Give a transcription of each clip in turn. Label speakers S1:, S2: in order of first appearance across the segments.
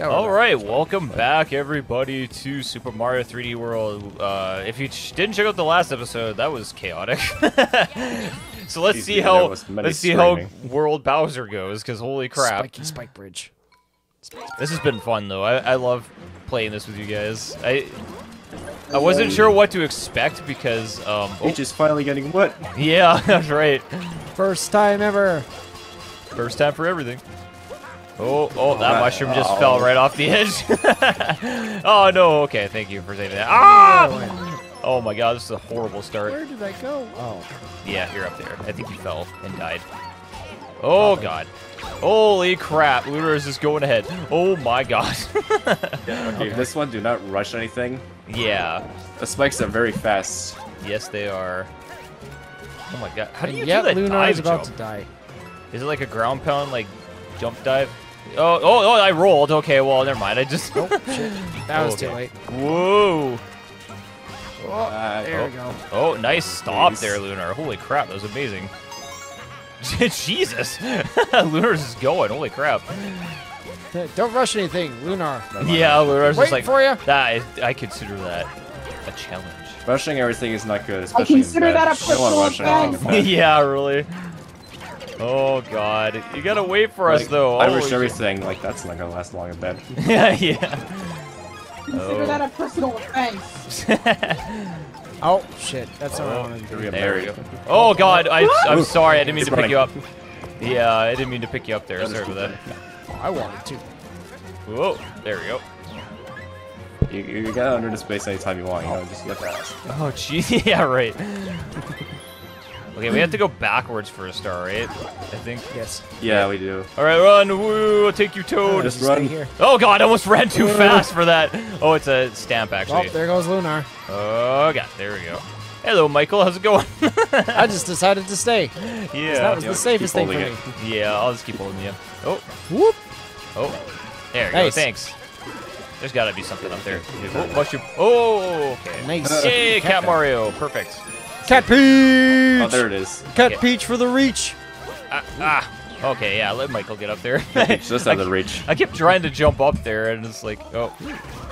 S1: There we
S2: All
S1: go.
S2: right, welcome back, everybody, to Super Mario 3D World. Uh, if you ch- didn't check out the last episode, that was chaotic. so let's
S3: Easy,
S2: see
S3: there
S2: how let's see how. World Bowser goes. Because holy crap,
S1: Spiky spike bridge.
S2: this has been fun though. I, I love playing this with you guys. I I wasn't sure what to expect because um oh,
S3: Peach is finally getting wet.
S2: yeah that's right.
S1: First time ever.
S2: First time for everything. Oh, oh, that
S3: Oh.
S2: mushroom just fell right off the edge. oh, no. Okay, thank you for saving that. Ah! Oh, my God. This is a horrible start.
S1: Where did I go? Oh.
S2: Yeah, you're up there. I think you fell and died. Oh, God. Holy crap. Lunar is just going ahead. Oh, my God.
S3: Okay, this one, do not rush anything.
S2: yeah.
S3: The spikes are very fast.
S2: Yes, they are. Oh, my God. How do you
S1: yep,
S2: do that
S1: Lunar
S2: dive
S1: is about
S2: jump?
S1: to die.
S2: Is it like a ground pound, like, jump dive? Oh, oh, oh, I rolled. Okay, well, never mind. I just...
S1: Oh, shit. That was too
S2: Okay.
S1: late.
S2: Whoa.
S3: Uh,
S1: There
S2: oh.
S1: we go.
S2: Oh, nice stop
S3: Jeez.
S2: there, Lunar. Holy crap, that was amazing. Jesus! Lunar's just going. Holy crap.
S1: Don't rush anything, Lunar.
S2: Yeah, Lunar's just like
S1: for you.
S2: that. Is, I consider that a challenge.
S3: Rushing everything is not good, especially
S4: consider
S3: in bed.
S4: that a
S3: You don't wanna rush
S4: personal
S3: anything
S2: yeah, really. Oh God, you gotta wait for us though.
S3: I
S2: wish
S3: rush
S2: shit.
S3: everything. Like that's not gonna last long in bed.
S2: yeah, yeah.
S4: Consider
S2: Oh.
S4: that a oh. personal offense.
S1: Oh, shit. That's not what I
S2: Oh.
S1: wanted to do.
S3: Here
S2: There we go. Oh God, I, I'm sorry. I didn't mean
S3: It's
S2: to pick you up. Yeah, I didn't mean to pick you up there.
S3: Yeah,
S2: Sorry
S3: just
S2: for that.
S1: Uh, oh, I wanted to.
S2: Whoa, there we go.
S3: You, you get out under the space anytime you want, you know, just get fast.
S2: Oh, gee, yeah, right. Okay, we have to go backwards for a star, right? I think.
S1: Yes.
S3: Yeah, we do.
S2: All right, run! Woo! I'll take you, Toad.
S3: Just
S1: Stay
S3: run.
S1: here.
S2: Oh God, I almost ran too fast for that. Oh, it's a stamp actually.
S1: Oh,
S2: actually.
S1: there goes Lunar.
S2: Oh God, there we go. Hello, Michael. How's it going?
S1: I just decided to stay.
S2: yeah.
S1: That was
S3: Yeah,
S1: the safest thing for
S3: holding
S1: me.
S2: Yeah, I'll just keep holding you. Oh,
S1: Whoop.
S2: oh. There you
S1: Nice.
S2: go. Thanks. There's got to be something up there. Oh, mushroom. Oh, okay.
S1: Nice.
S2: Yay, Cat
S1: Cat
S2: Mario. Perfect.
S1: Cat Peach!
S3: Oh, there it is.
S1: Cat
S2: Yeah.
S1: Peach for the reach.
S2: Ah, ah. Okay, yeah. Let Michael get up there.
S3: Just out of reach.
S2: I kept trying to jump up there, and it's like, oh,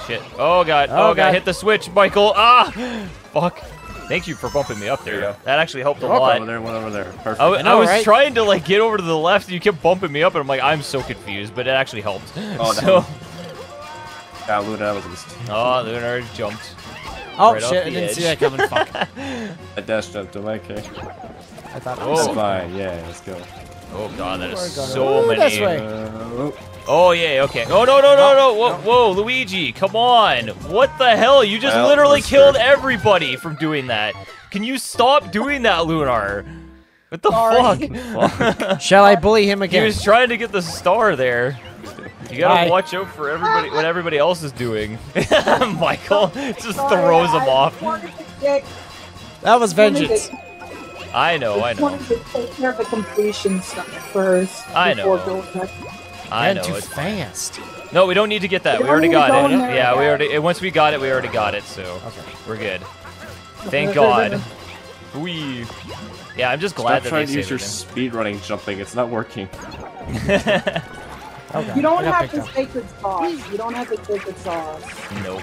S2: shit. Oh, God.
S1: Oh,
S2: Oh, God.
S1: God.
S2: Hit the switch, Michael. Ah! Fuck. Thank you for bumping me up there.
S3: Go.
S2: That actually helped a
S3: One
S2: lot.
S3: over there, one over there. Perfect.
S2: I,
S1: I
S2: was
S1: right?
S2: trying to, like, get over to the left, and you kept bumping me up, and I'm like, I'm so confused, but it actually helped.
S3: Oh,
S2: so,
S3: was- yeah, Luna, was a
S2: oh, Lunar jumped.
S1: Oh,
S2: Right
S1: shit. I didn't see that coming. Fuck.
S3: I dashed up to my okay.
S1: I thought I
S2: Oh.
S1: was
S3: That's fine, yeah, let's go.
S2: Oh, God, that
S1: We're
S2: is
S1: gonna-
S2: so
S1: Ooh,
S2: many.
S1: this way.
S3: Uh,
S2: Oh, yeah, okay. Oh, no, no, no, no. Whoa, whoa, Luigi, come on. What the hell? You just
S3: Well,
S2: literally killed
S3: start.
S2: everybody from doing that. Can you stop doing that, Lunar? What the
S4: Sorry.
S2: fuck?
S1: Shall I bully him again?
S2: he was trying to get the star there. You gotta
S1: Bye.
S2: watch out for everybody, what everybody else is doing. Michael just
S4: Sorry,
S2: throws him
S4: I
S2: off.
S4: wanted to get-
S1: That was vengeance.
S2: I know, I
S4: just
S2: know,
S4: wanted to take care of the completion stuff first.
S2: I know. I know.
S1: too
S2: It's
S1: fast.
S2: No, we don't need to get that.
S4: We
S2: We already got it.
S4: there
S2: Yeah, we
S4: again.
S2: already. Eh, once we got it, we already got it. So
S1: Okay.
S2: we're good. Thank God. We. Yeah, I'm just glad
S3: Stop
S2: that
S3: trying
S2: they
S3: to use your
S2: everything.
S3: speed running jumping, it's not working.
S1: Oh,
S4: You don't
S1: I got
S4: have
S1: picked
S4: the
S1: up.
S4: sacred sauce. You don't have the sacred sauce.
S2: Nope.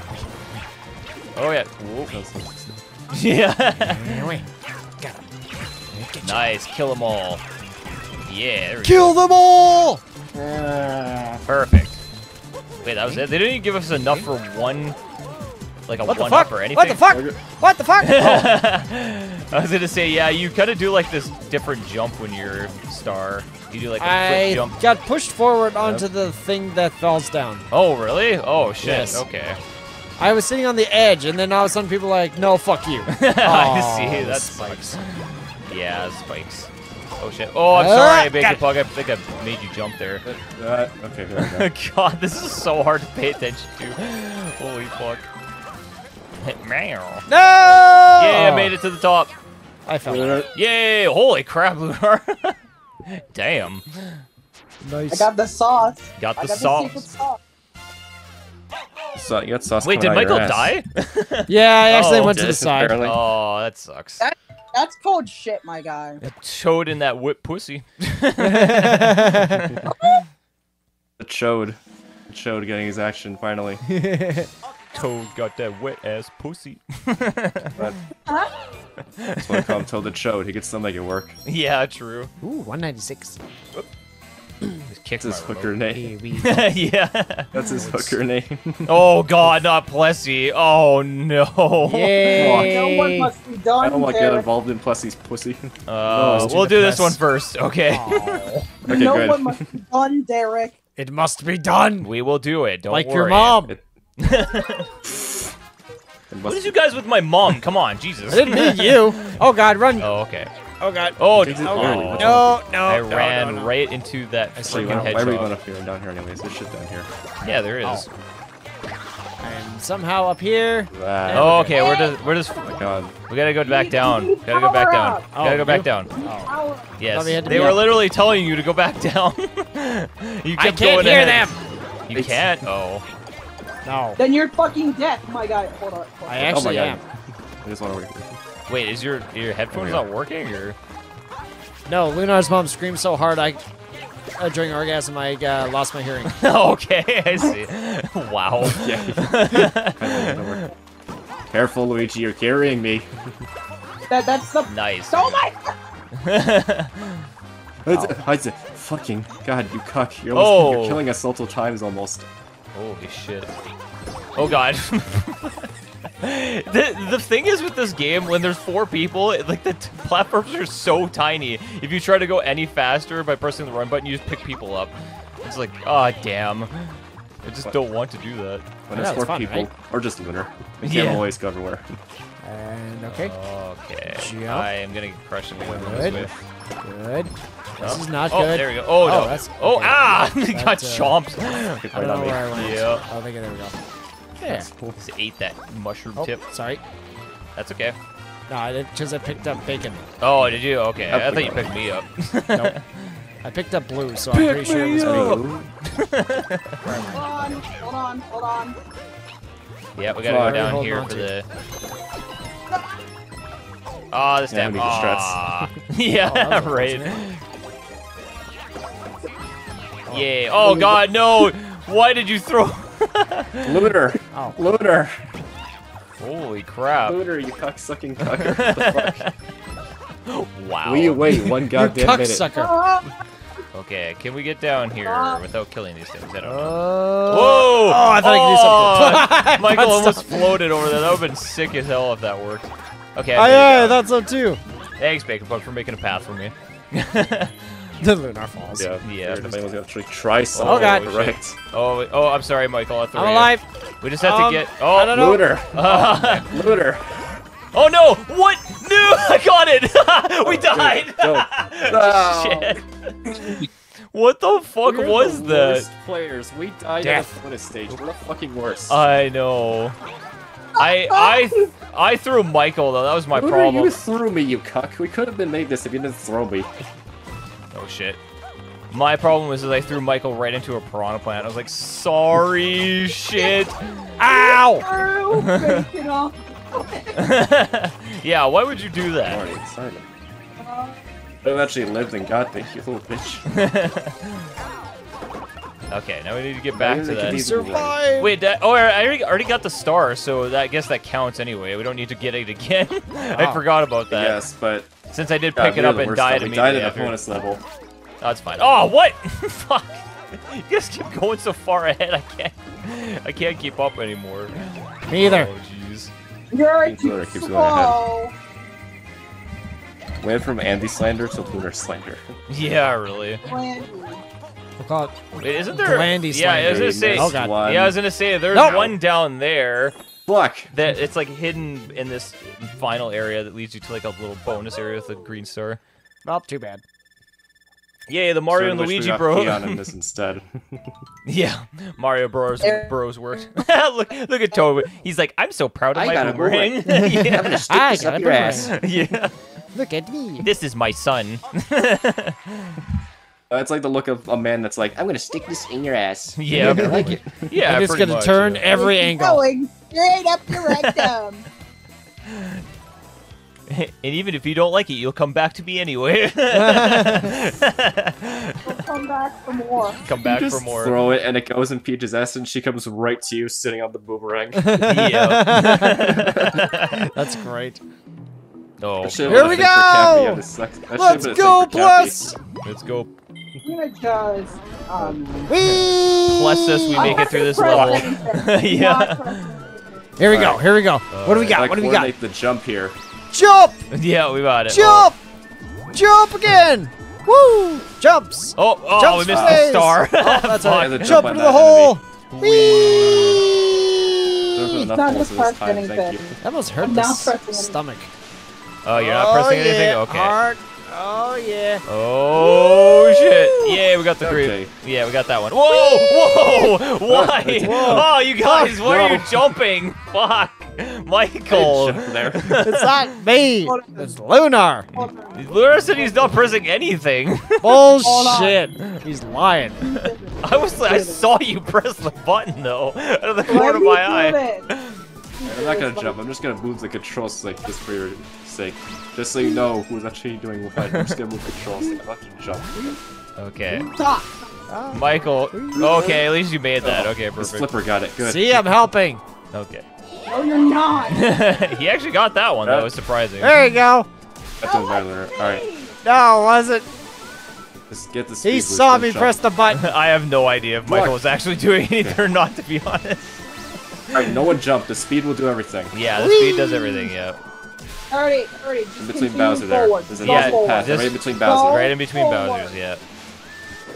S2: Oh yeah. Whoop. Yeah.
S1: Anyway. Got him. Get you.
S2: nice. Kill them all. Yeah. There we
S1: Kill them all!
S2: go. Perfect. Wait, that was it. They didn't even give us enough for one, like a
S1: What the
S2: one
S1: fuck?
S2: up or anything.
S1: What the fuck? What the fuck? Oh,
S2: I was gonna say, yeah, you kind of do like this different jump when you're star. You do like a
S1: I
S2: flip jump.
S1: got pushed forward onto the thing that falls down.
S2: Oh, really? Oh, shit.
S1: Yes.
S2: Okay.
S1: I was sitting on the edge, and then all of a sudden people were like, no, fuck you.
S2: I
S1: Oh,
S2: see. That
S1: spikes.
S2: sucks. Yeah, spikes. Oh shit. Oh, I'm
S1: Ah,
S2: sorry, Bacon
S1: got it.
S2: Pug. I think I made you jump there.
S3: Uh, okay, there go.
S2: God, this is so hard to pay attention to. Holy fuck. Meow.
S1: No!
S2: Yeah, I made it to the top.
S1: I fell.
S3: Uh,
S2: Yay! Holy crap, Lunar. Damn.
S1: Nice.
S4: I got the sauce.
S2: Got
S4: I
S2: the
S4: got
S2: sauce.
S4: the sauce.
S3: So, you got sauce
S2: Wait, did Michael die?
S1: Yeah, I actually
S2: Oh,
S1: went to the side.
S3: barely.
S2: oh, that sucks.
S4: That- That's cold shit, my guy.
S2: Toad in that whip pussy.
S3: The chode. Chode getting his action finally.
S2: Toad got that wet ass pussy.
S3: But that's what I call him Toad the Chode. He gets to make it work.
S2: yeah, true.
S1: Ooh, 196.
S2: Just kick
S3: That's his hooker
S2: remote.
S3: name.
S1: Here we go.
S2: yeah.
S3: That's his hooker name.
S2: Oh god, not Plessie. Oh no. Yay.
S4: No one must be done.
S3: I don't want to get involved in Plessie's pussy.
S2: Uh,
S1: let's
S2: we'll do this one first, okay?
S1: Aw,
S3: Okay,
S4: no
S3: good.
S4: one must be done, Derek.
S1: it must be done.
S2: we will do it. Don't
S1: like
S2: worry.
S1: your mom.
S3: It- It
S2: What
S3: must-
S2: you guys with my mom? Come on, Jesus.
S1: I didn't mean you. Oh god, run.
S2: Oh, okay.
S1: Oh god.
S2: Oh,
S3: Takes it
S2: oh, no.
S1: No, no.
S2: I
S1: no,
S2: ran
S1: no, no.
S2: right into that
S1: I see.
S3: Why,
S2: freaking
S3: why are we going up here and down here anyways? There's shit down here.
S2: Yeah, there is.
S1: Oh. I'm somehow up here.
S3: Ah,
S2: Oh, okay. We're just we're just
S3: oh my god.
S2: we gotta go back down. Gotta go back down.
S1: Oh,
S2: Gotta go back
S1: you-
S2: down.
S1: Oh.
S2: Yes.
S1: Thought we had to
S2: They were
S1: up.
S2: literally telling you to go back down. you kept I
S1: can't
S2: going
S1: hear
S2: ahead.
S1: them.
S2: You
S3: It's-
S2: can't. Oh.
S1: No.
S4: Then you're fucking deaf, my guy. Hold on. Hold
S1: I actually
S3: oh my
S1: am.
S3: god. I just want to wait.
S2: Wait, is your your headphones not working or?
S1: No, Lunar's mom screamed so hard I uh, during orgasm I uh, lost my hearing.
S2: okay, I see. wow.
S3: Yeah. Finally, it'll work. Careful, Luigi. You're carrying me.
S4: That, that's the.
S2: nice.
S4: Oh my!
S3: It's- it's- Fucking god, you cuck. You're,
S2: Oh.
S3: you're killing us multiple times almost.
S2: Holy shit. Oh god. the the thing is with this game, when there's four people, it- like the t- platforms are so tiny. If you try to go any faster by pressing the run button, you just pick people up. It's like, ah, damn. I just
S3: What?
S2: don't want to do that.
S3: When
S1: Yeah,
S3: it's
S1: it's
S3: four
S1: fun,
S3: people,
S1: right?
S3: or just Lunar. We can't always go everywhere.
S1: And okay,
S2: Okay.
S1: Jump.
S2: I am gonna get crushed in the
S1: Good.
S2: This way.
S1: good. This
S2: Oh.
S1: is not good.
S2: oh,
S1: good.
S2: there we go. Oh, no.
S1: that's-
S2: oh,
S1: okay.
S2: ah! He got
S1: That's, uh,
S2: chomped.
S3: Get
S1: I don't know where I went.
S2: Yeah.
S1: Oh, okay, there we go. Yeah.
S2: Just ate that mushroom
S1: Oh,
S2: tip.
S1: sorry.
S2: That's okay.
S1: No, I did because I picked up bacon.
S2: Oh, did you? Okay.
S3: Up
S2: I thought you picked me up.
S1: Nope. I picked up blue, so I'm pretty sure it was me.
S3: Ooh.
S4: Hold on, hold on, hold on.
S2: Yeah, we gotta
S3: Fuck.
S2: go down here for
S1: to
S2: the. Oh, this damn.
S3: we need the struts.
S2: Aw.
S1: Oh,
S2: yeah, right.
S1: Oh.
S2: Yeah. Oh God, no! Why did you throw?
S3: Looter.
S1: Oh.
S3: Lunar!
S2: Holy crap!
S3: Looter, you cocksucking cucker. What the fuck?
S2: Wow.
S3: Will you wait one
S1: You
S3: goddamn minute?
S1: cocksucker.
S4: Ah,
S2: Okay, can we get down here without killing these things? I don't know.
S1: Oh.
S2: Whoa!
S1: Oh, I thought I could do something.
S2: Michael almost floated over there. That would have been sick as hell if that worked. Okay.
S1: Oh
S2: I
S1: yeah, I
S2: down.
S1: thought so too.
S2: Thanks, Bakon Pug, for making a path for me.
S1: The lunar falls.
S3: Yeah,
S2: Yeah.
S3: If anyone's gonna actually try something
S1: Oh, God.
S3: correct.
S2: Oh, oh, I'm sorry, Michael. I
S1: I'm
S2: you.
S1: alive.
S2: We just have
S1: Um,
S2: to get. Oh,
S1: I don't know.
S3: Lunar! Lunar!
S2: oh no! What? No! I got it! we died!
S3: Go.
S2: Shit. what the fuck
S3: We're
S2: was
S3: the
S2: that?
S3: Worst players. We died
S1: Death.
S3: at the bonus stage. We're the fucking worst.
S2: I know. I I I threw Michael though. That was my problem.
S3: you threw me, you cuck. We could have been made this if you didn't throw me.
S2: Oh shit. My problem was that I threw Michael right into a piranha plant. I was like, sorry, shit. Ow! yeah, why would you do that?
S3: Simon. I've actually lived and got me, you little bitch.
S2: Okay, now we need to get back to
S3: they could
S2: that.
S3: be-
S1: Survive.
S2: Wait, that, oh, I already, already got the star, so that, I guess that counts anyway. We don't need to get it again. I
S1: Wow.
S2: forgot about that.
S3: Yes, but
S2: Since I did
S3: God,
S2: pick it up and
S3: worst
S2: died
S3: though. We
S2: immediately
S3: died at
S2: after.
S3: the bonus level.
S2: That's fine. Oh, what? Fuck! You guys keep going so far ahead. I can't. I can't keep up anymore.
S1: Me either.
S2: Oh, jeez.
S4: You're
S3: Pink
S4: too
S3: keeps going ahead.
S4: slow.
S3: Went from Andy slander to Lunar slander.
S2: Yeah, really.
S4: Randy.
S1: We'll call it
S2: Wait, isn't there?
S1: Glandy
S2: yeah, I was gonna say.
S1: Oh, God.
S3: One.
S2: Yeah, I was gonna say there's
S1: Nope.
S2: one down there
S3: Fuck!
S2: that it's like hidden in this final area that leads you to like a little bonus area with a green star.
S1: Not too bad.
S2: Yay, the Mario
S3: Sort
S2: and
S3: of wish we
S2: Luigi
S3: got
S2: bro.
S3: In this instead.
S2: Yeah, Mario Bros. Bros worked. look, look at Toad. He's like, I'm so proud of
S3: I
S2: my
S3: got a
S2: boomerang.
S3: boomerang.
S2: yeah.
S3: Stick
S1: I
S3: this
S1: got
S3: up your
S1: boomerang.
S3: ass.
S2: yeah.
S1: Look at me.
S2: This is my son.
S3: Uh, it's like the look of a man that's like, I'm gonna stick this in your ass.
S2: Yeah,
S3: I like it.
S2: yeah.
S1: I'm just gonna
S2: much,
S1: turn
S2: yeah.
S1: every
S4: It's
S1: angle.
S4: Going straight up your rectum.
S2: and even if you don't like it, you'll come back to me anyway.
S4: We'll come back for more.
S2: come
S3: You
S2: back
S3: just
S2: for more.
S3: throw it and it goes in Peach's ass and she comes right to you sitting on the boomerang.
S2: yeah.
S1: That's great.
S2: oh,
S3: That
S1: Here we
S3: thing for Cappy.
S1: go!
S3: Yeah, this sucks. That should've
S1: Let's
S3: been a thing
S1: go, plus!
S2: let's go.
S4: I'm gonna just um.
S1: Whee!
S2: Bless us, we make it through this level. Yeah.
S4: Not pressing anything.
S1: Here we go.
S3: Alright.
S1: Here we go. what do we got?
S3: Like,
S1: What do we got?
S3: coordinate the jump here.
S1: Jump!
S2: Yeah, we got it.
S1: Jump! Jump again! Woo! Jumps!
S2: Oh, oh,
S1: Jumps
S2: we missed
S1: for
S2: the star.
S1: Oh, that's
S2: Fuck.
S1: alright.
S3: Yeah, the
S1: Jump
S3: jump on
S1: into
S3: that
S1: the hole!
S3: Don't
S1: Whee!
S4: Not just
S3: this time,
S4: pressing
S3: thank you.
S4: anything.
S1: That must hurt
S4: I'm
S1: the
S4: not
S1: s-
S4: pressing anything.
S1: stomach.
S2: Oh, you're not pressing
S1: oh,
S2: anything? Okay.
S1: Heart. Oh, yeah.
S2: Oh shit! Yeah, we got the
S3: Okay.
S2: creep. Yeah, we got that one. Whoa! Whoa! Why?
S3: Oh, whoa.
S2: Oh, you guys, why are you jumping? Fuck, Michael.
S3: there.
S1: It's not me. It's Lunar.
S2: Lunar said he's not pressing anything.
S1: Bullshit. He's lying.
S2: I was, like I saw you press the button though, out of the corner of my eye.
S4: it.
S3: I'm not gonna jump. I'm just gonna move the control stick just for your sake. Just so you know who's actually doing what. I'm just gonna move the control stick. I'm not gonna jump.
S2: Okay,
S4: ah.
S2: Michael. Okay, at least you made that.
S3: Oh,
S2: Okay,
S3: The
S2: perfect.
S3: flipper got it. Good.
S1: See, I'm helping.
S2: Okay.
S4: No, you're not.
S2: he actually got that one. That was surprising.
S1: There you go.
S3: That's what I learned. All right.
S1: No, wasn't.
S3: Just get the speed
S1: He saw me
S3: jump.
S1: press the button.
S2: I have no idea if Michael
S3: Look.
S2: was actually doing anything or not, to be honest.
S3: All right, no one jump. The speed will do everything.
S2: Yeah, the speed does everything. Yeah.
S4: Already, already. Just
S3: In between
S4: continue
S3: Bowser there. There's a
S2: Yeah,
S4: forward.
S3: path
S2: just-
S3: right in between
S4: Go
S3: Bowser.
S2: Right in between
S4: forward.
S2: Bowser's. Yeah.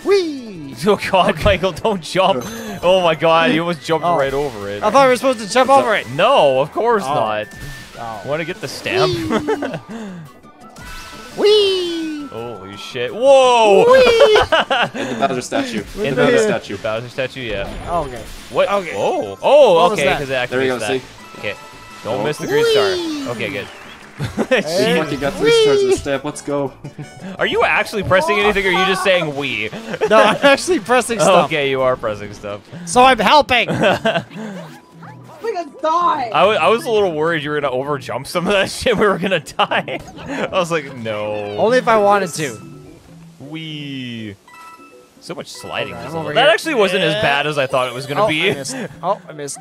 S1: Whee!
S2: Oh god, Michael, don't jump! Oh my god, you almost jumped
S1: Oh.
S2: right over it.
S1: I thought we were supposed to jump over it.
S2: No, of course
S1: Oh.
S2: not.
S1: Oh.
S2: Want to get the stamp?
S1: Whee!
S2: Holy shit! Whoa!
S3: And the Bowser statue.
S1: Look
S3: And
S1: at
S3: the Bowser statue.
S2: Bowser statue, yeah.
S1: Oh, okay.
S2: What?
S1: Okay.
S2: Oh, oh,
S1: What
S2: okay,
S1: that?
S2: because it
S3: There you
S2: activates
S3: go.
S2: that.
S3: See.
S2: Okay. Don't
S3: Oh.
S2: miss the green
S1: Whee!
S2: star. Okay, good.
S1: Hey.
S3: Fuck, you got three stars in the stamp. Let's go.
S2: Are you actually pressing anything, or are you just saying we?
S1: No, I'm actually pressing stuff.
S2: okay, you are pressing stuff.
S1: So I'm helping.
S4: We're gonna die.
S2: I I was a little worried you were gonna over jump some of that shit. We were gonna die. I was like, no.
S1: Only if I wanted to.
S2: We. So much sliding.
S1: Okay,
S2: this
S1: I'm over
S2: level. That
S1: here.
S2: actually wasn't as bad as I thought it was gonna
S1: oh,
S2: be.
S1: I missed. Oh, I missed.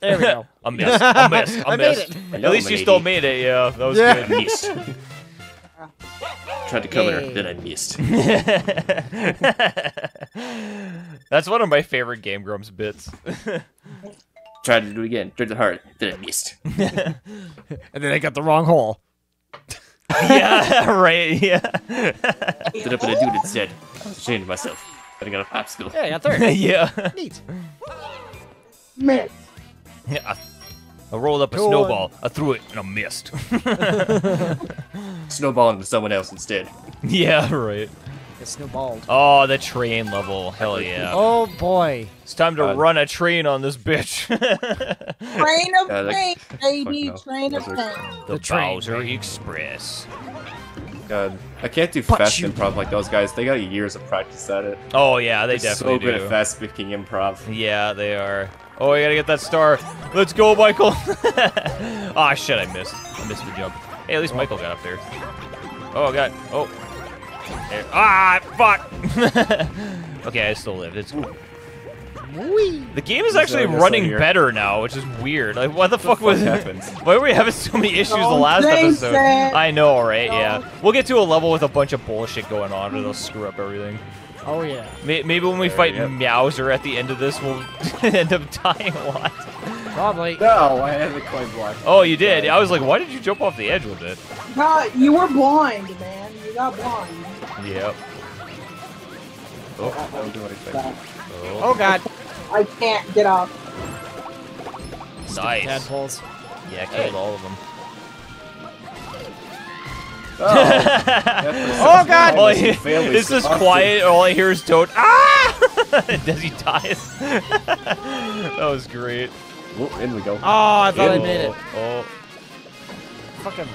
S1: There we go.
S2: a miss. A miss.
S1: I,
S2: missed.
S1: made it.
S2: At
S3: Hello,
S2: least you still made it. Yeah, that was
S1: Yeah.
S2: good.
S3: Missed. Tried to cover
S1: Yay.
S3: her, then I missed.
S2: That's one of my favorite Game Grumps bits.
S3: Tried to do it again. Tried it hard, then I missed.
S1: And then I got the wrong hole.
S2: yeah, right. Yeah.
S3: Did up what I do instead. I was ashamed of myself. But I got a popsicle.
S1: Yeah, I got third.
S2: yeah.
S1: Neat.
S4: Miss.
S2: I, I rolled up a
S1: Go on.
S2: snowball. I threw it and I missed.
S3: Snowball into someone else instead.
S2: yeah, right.
S1: It's snowballed.
S2: Oh, the train level. Hell yeah.
S1: Oh boy.
S2: It's time to
S3: God.
S2: run a train on this bitch.
S4: Train of
S3: Uh,
S4: pain, baby.
S3: no.
S4: Train of pain.
S2: the
S1: The train.
S2: Bowser Express.
S3: God, I can't do
S1: But
S3: fast
S1: you-
S3: improv like those guys. They got years of practice at it.
S2: Oh yeah, they
S3: They're
S2: definitely
S3: so good
S2: do.
S3: at fast speaking improv.
S2: Yeah, they are. Oh, I gotta get that star. Let's go, Michael. Ah, shit, I missed. I missed the jump. Hey, at least Michael got up there. Oh, God. Oh. There. Ah, fuck. okay, I still lived. It's.
S1: Whee!
S2: The game is actually
S3: guess
S2: running
S3: I'm
S2: better now, which is weird. Like, what the, fuck
S3: fuck
S2: was
S3: happens?
S2: Why were we having so many issues the
S4: Don't
S2: last episode?
S4: it.
S2: I know, right? Yeah. We'll get to a level with a bunch of bullshit going on, and it'll screw up everything.
S1: Oh yeah.
S2: May- Maybe when we
S3: There,
S2: fight
S3: yep.
S2: Meowser at the end of this, we'll end up dying a lot.
S1: Probably.
S3: No, I had the coin block.
S2: Oh, you did? I was like, why did you jump off the edge with it?
S4: God, you were blind, man. You got blind.
S2: Yep.
S3: Oh, that don't do anything.
S2: Oh,
S1: Oh god.
S4: I can't get off.
S2: nice.
S1: Tadpoles.
S2: Yeah, killed all of them.
S1: Oh god.
S2: All I
S3: Almost
S2: hear-
S3: failed
S2: it's
S3: his
S2: just
S3: option.
S2: quiet. All I hear is Toad. Ah! As he dies. that was great.
S3: Oh, in we go.
S1: Oh, I thought I
S2: Oh,
S1: made it.
S2: Oh.
S1: Fucking.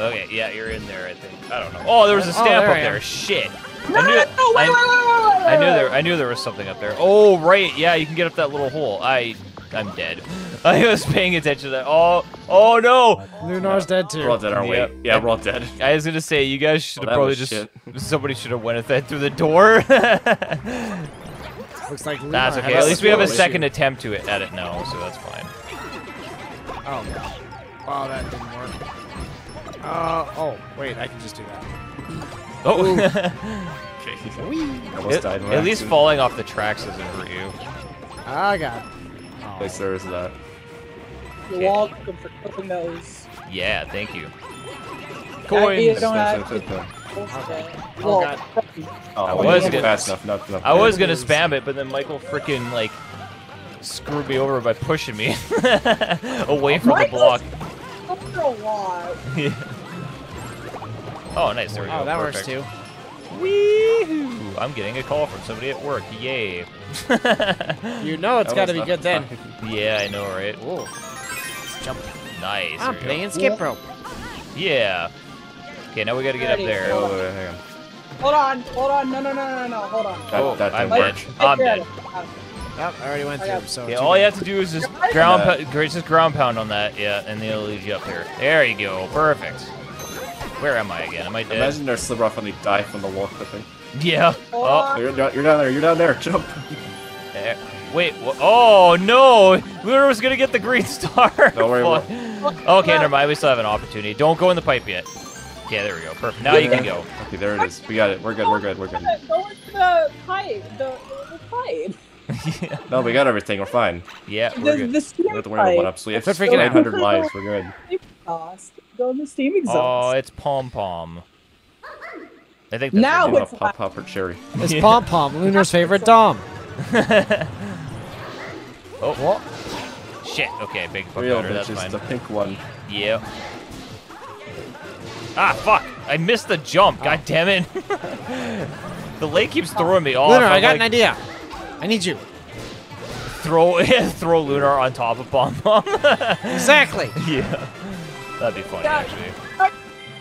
S2: Okay, yeah, you're in there, I think. I don't know. Oh, there was a
S1: Oh,
S2: stamp
S1: there
S2: up there. Shit.
S4: No,
S2: I knew
S4: no, no, Oh, wait,
S2: I-
S4: wait, wait, wait, wait,
S2: I knew there. I knew there was something up there. Oh right, yeah, you can get up that little hole. I, I'm dead. I was paying attention to that. Oh, oh no!
S1: Lunar's dead too.
S3: We're all dead, aren't
S2: Yep.
S3: we? Yeah, we're all dead.
S2: I was gonna say you guys should have
S3: Well,
S2: probably
S3: that was
S2: just. Somebody should have went with that through the door.
S1: Looks like Lunar
S2: that's
S1: has
S2: okay. At least we have a
S3: issue.
S2: second attempt to it at it now, so that's fine.
S1: Oh. Oh, that didn't work. Uh, oh, wait, I can just do that.
S2: Oh.
S3: Almost
S2: at,
S3: died.
S2: at
S3: an
S2: least falling off the tracks doesn't hurt you.
S1: I got.
S3: At least there is that.
S4: You're welcome for cooking those.
S2: Yeah, thank you.
S4: Yeah, you
S2: Coins.
S4: don't have to.
S1: Oh, God.
S3: Oh,
S2: I
S3: I
S2: was
S3: was
S2: gonna-
S3: fast enough. Not enough.
S2: I was gonna spam it, but then Michael freaking like screwed me over by pushing me away from the block.
S4: After a lot.
S2: Oh, nice. There we oh, go.
S1: Oh, that
S2: Perfect.
S1: works too.
S2: Wee-hoo. I'm getting a call from somebody at work. Yay.
S1: You know it's got to be good then.
S2: yeah, I know, right?
S1: Whoa. Let's jump.
S2: Nice.
S1: I'm
S2: there we go.
S1: playing skip rope.
S2: Yeah. Okay, now we gotta get up there.
S3: Oh, wait, hang on.
S4: Hold on, hold on. No, no, no, no, no. Hold on.
S3: That,
S2: Oh,
S3: that
S2: I'm
S3: didn't
S2: dead. I'm dead.
S4: Of it. Got it.
S1: Yep, I already went through.
S4: got-
S1: So
S2: Okay,
S1: too
S2: all you have to do is just ground, just ground pound on that, yeah, and it'll lead you up there. There you go, perfect. Where am I again? Am I dead?
S3: Imagine their slipper off and they die from the wall clipping.
S2: Yeah. Oh.
S4: oh.
S3: You're, down- you're down there. You're down there. Jump.
S2: there. wait. Oh no! Lunar was gonna get the green star.
S3: Don't worry about
S2: Fuck. Okay, never mind. We still have an opportunity. Don't go in the pipe yet. Okay, there we go. Perfect. Now you can go.
S3: Okay, there it is. We got it. We're good. We're good. We're good.
S4: Go into the pipe. The, the pipe.
S3: No, we got everything. We're fine.
S2: yeah, we're
S4: The,
S2: good.
S4: the
S3: We
S4: steam
S3: don't have to worry about one up. So we have
S1: We're freaking out.
S3: 800 lives. We're good.
S4: Exhaust. Go in the steam exhaust.
S2: Oh, it's pom pom. I think that's
S4: Now
S2: her name.
S4: it's-
S3: Oh, pop, pop, or cherry.
S1: It's
S2: Yeah.
S1: Pom Pom, Lunar's favorite Dom.
S2: Oh,
S1: What?
S2: shit. Okay, big fuck
S3: Real
S2: better. That's fine.
S3: The pink one.
S2: Yep. Ah, fuck! I missed the jump. God damn it! the lake keeps throwing me off.
S1: Lunar, I
S2: I'm
S1: got an idea. I need you.
S2: Throw throw Lunar on top of Bomb Bomb.
S1: Exactly.
S2: yeah, that'd be funny
S4: Yeah.
S2: actually.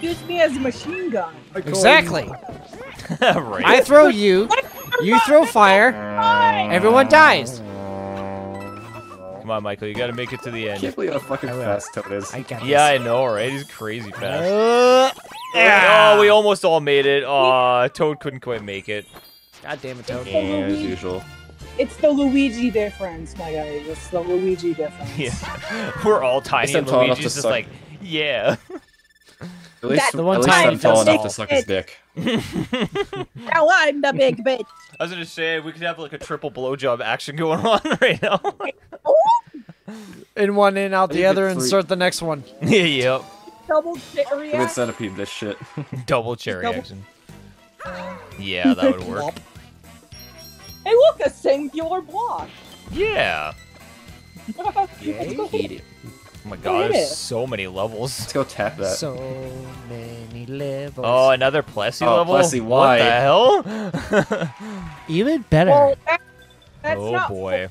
S4: Use me as a machine gun.
S1: Exactly.
S2: right.
S1: I throw you. You throw fire. Everyone dies.
S2: Come on, Michael. You gotta make it to the
S3: I
S2: end.
S3: can't believe how fucking
S1: I
S3: fast Toad is.
S1: I got
S2: Yeah, I know, right? He's crazy fast.
S1: Uh,
S2: Oh, we almost all made it. Aw, Toad couldn't quite make it.
S1: God damn it, Toad.
S3: Yeah, as usual.
S4: It's the Luigi difference, my guys. It's the Luigi difference.
S2: Yeah, we're all tiny,
S3: I'm
S2: and Luigi's just
S3: suck.
S2: like, yeah.
S3: At least,
S1: The one
S3: at least
S1: time
S3: I'm
S1: he
S3: tall
S1: does
S3: enough to suck his dick.
S4: Now I'm the big bitch.
S2: I was gonna say we could have like a triple blowjob action going on right now.
S1: In one, in, out the other, insert the next one.
S2: Yeah, yep.
S4: Double cherry.
S3: Human centipede, this shit.
S2: Double cherry
S4: Double-
S2: action. Yeah, that would work.
S4: Hey, look, a singular block.
S2: Yeah.
S1: Yay.
S3: Eat it.
S2: Oh my god, there's
S4: it.
S2: so many levels.
S3: Let's go tap that.
S1: So many levels.
S2: Oh, another Plessie
S3: Oh,
S2: level?
S3: Plessie,
S2: what the hell?
S1: even better.
S4: Well, that, that's
S2: oh
S4: not
S2: boy.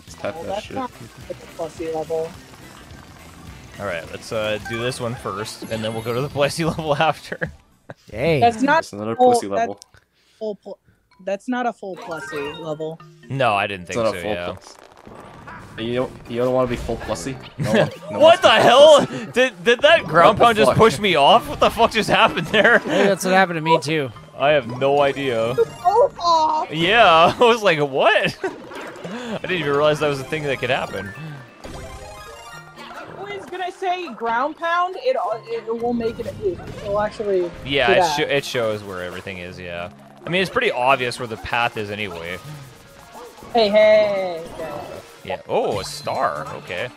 S3: Let's tap
S4: Full,
S3: that
S4: that's
S3: shit.
S4: not the pussy level.
S2: Alright, let's uh, do this one first, and then we'll go to the Plessie level after.
S1: Hey.
S4: That's not
S3: That's another
S4: full-
S3: pussy level.
S4: full. Pl- that's not a full pussy level.
S2: No, I didn't
S3: It's
S2: think
S3: not
S2: so,
S3: a full
S2: yeah.
S3: plus. You don't, you don't want to be full pussy? No one, no
S2: What the hell? Did, did that ground pound just push me off? What the fuck just happened there?
S1: Hey, that's what happened to me too.
S2: I have no idea.
S4: Oh.
S2: Yeah, I was like, what? I didn't even realize that was a thing that could happen.
S4: I was gonna say ground pound. It it, it will make it. It will actually.
S2: Yeah, it,
S4: that.
S2: sho it shows where everything is, yeah. I mean, it's pretty obvious where the path is anyway.
S4: Hey, hey.
S2: Yeah. Oh, a star. Okay.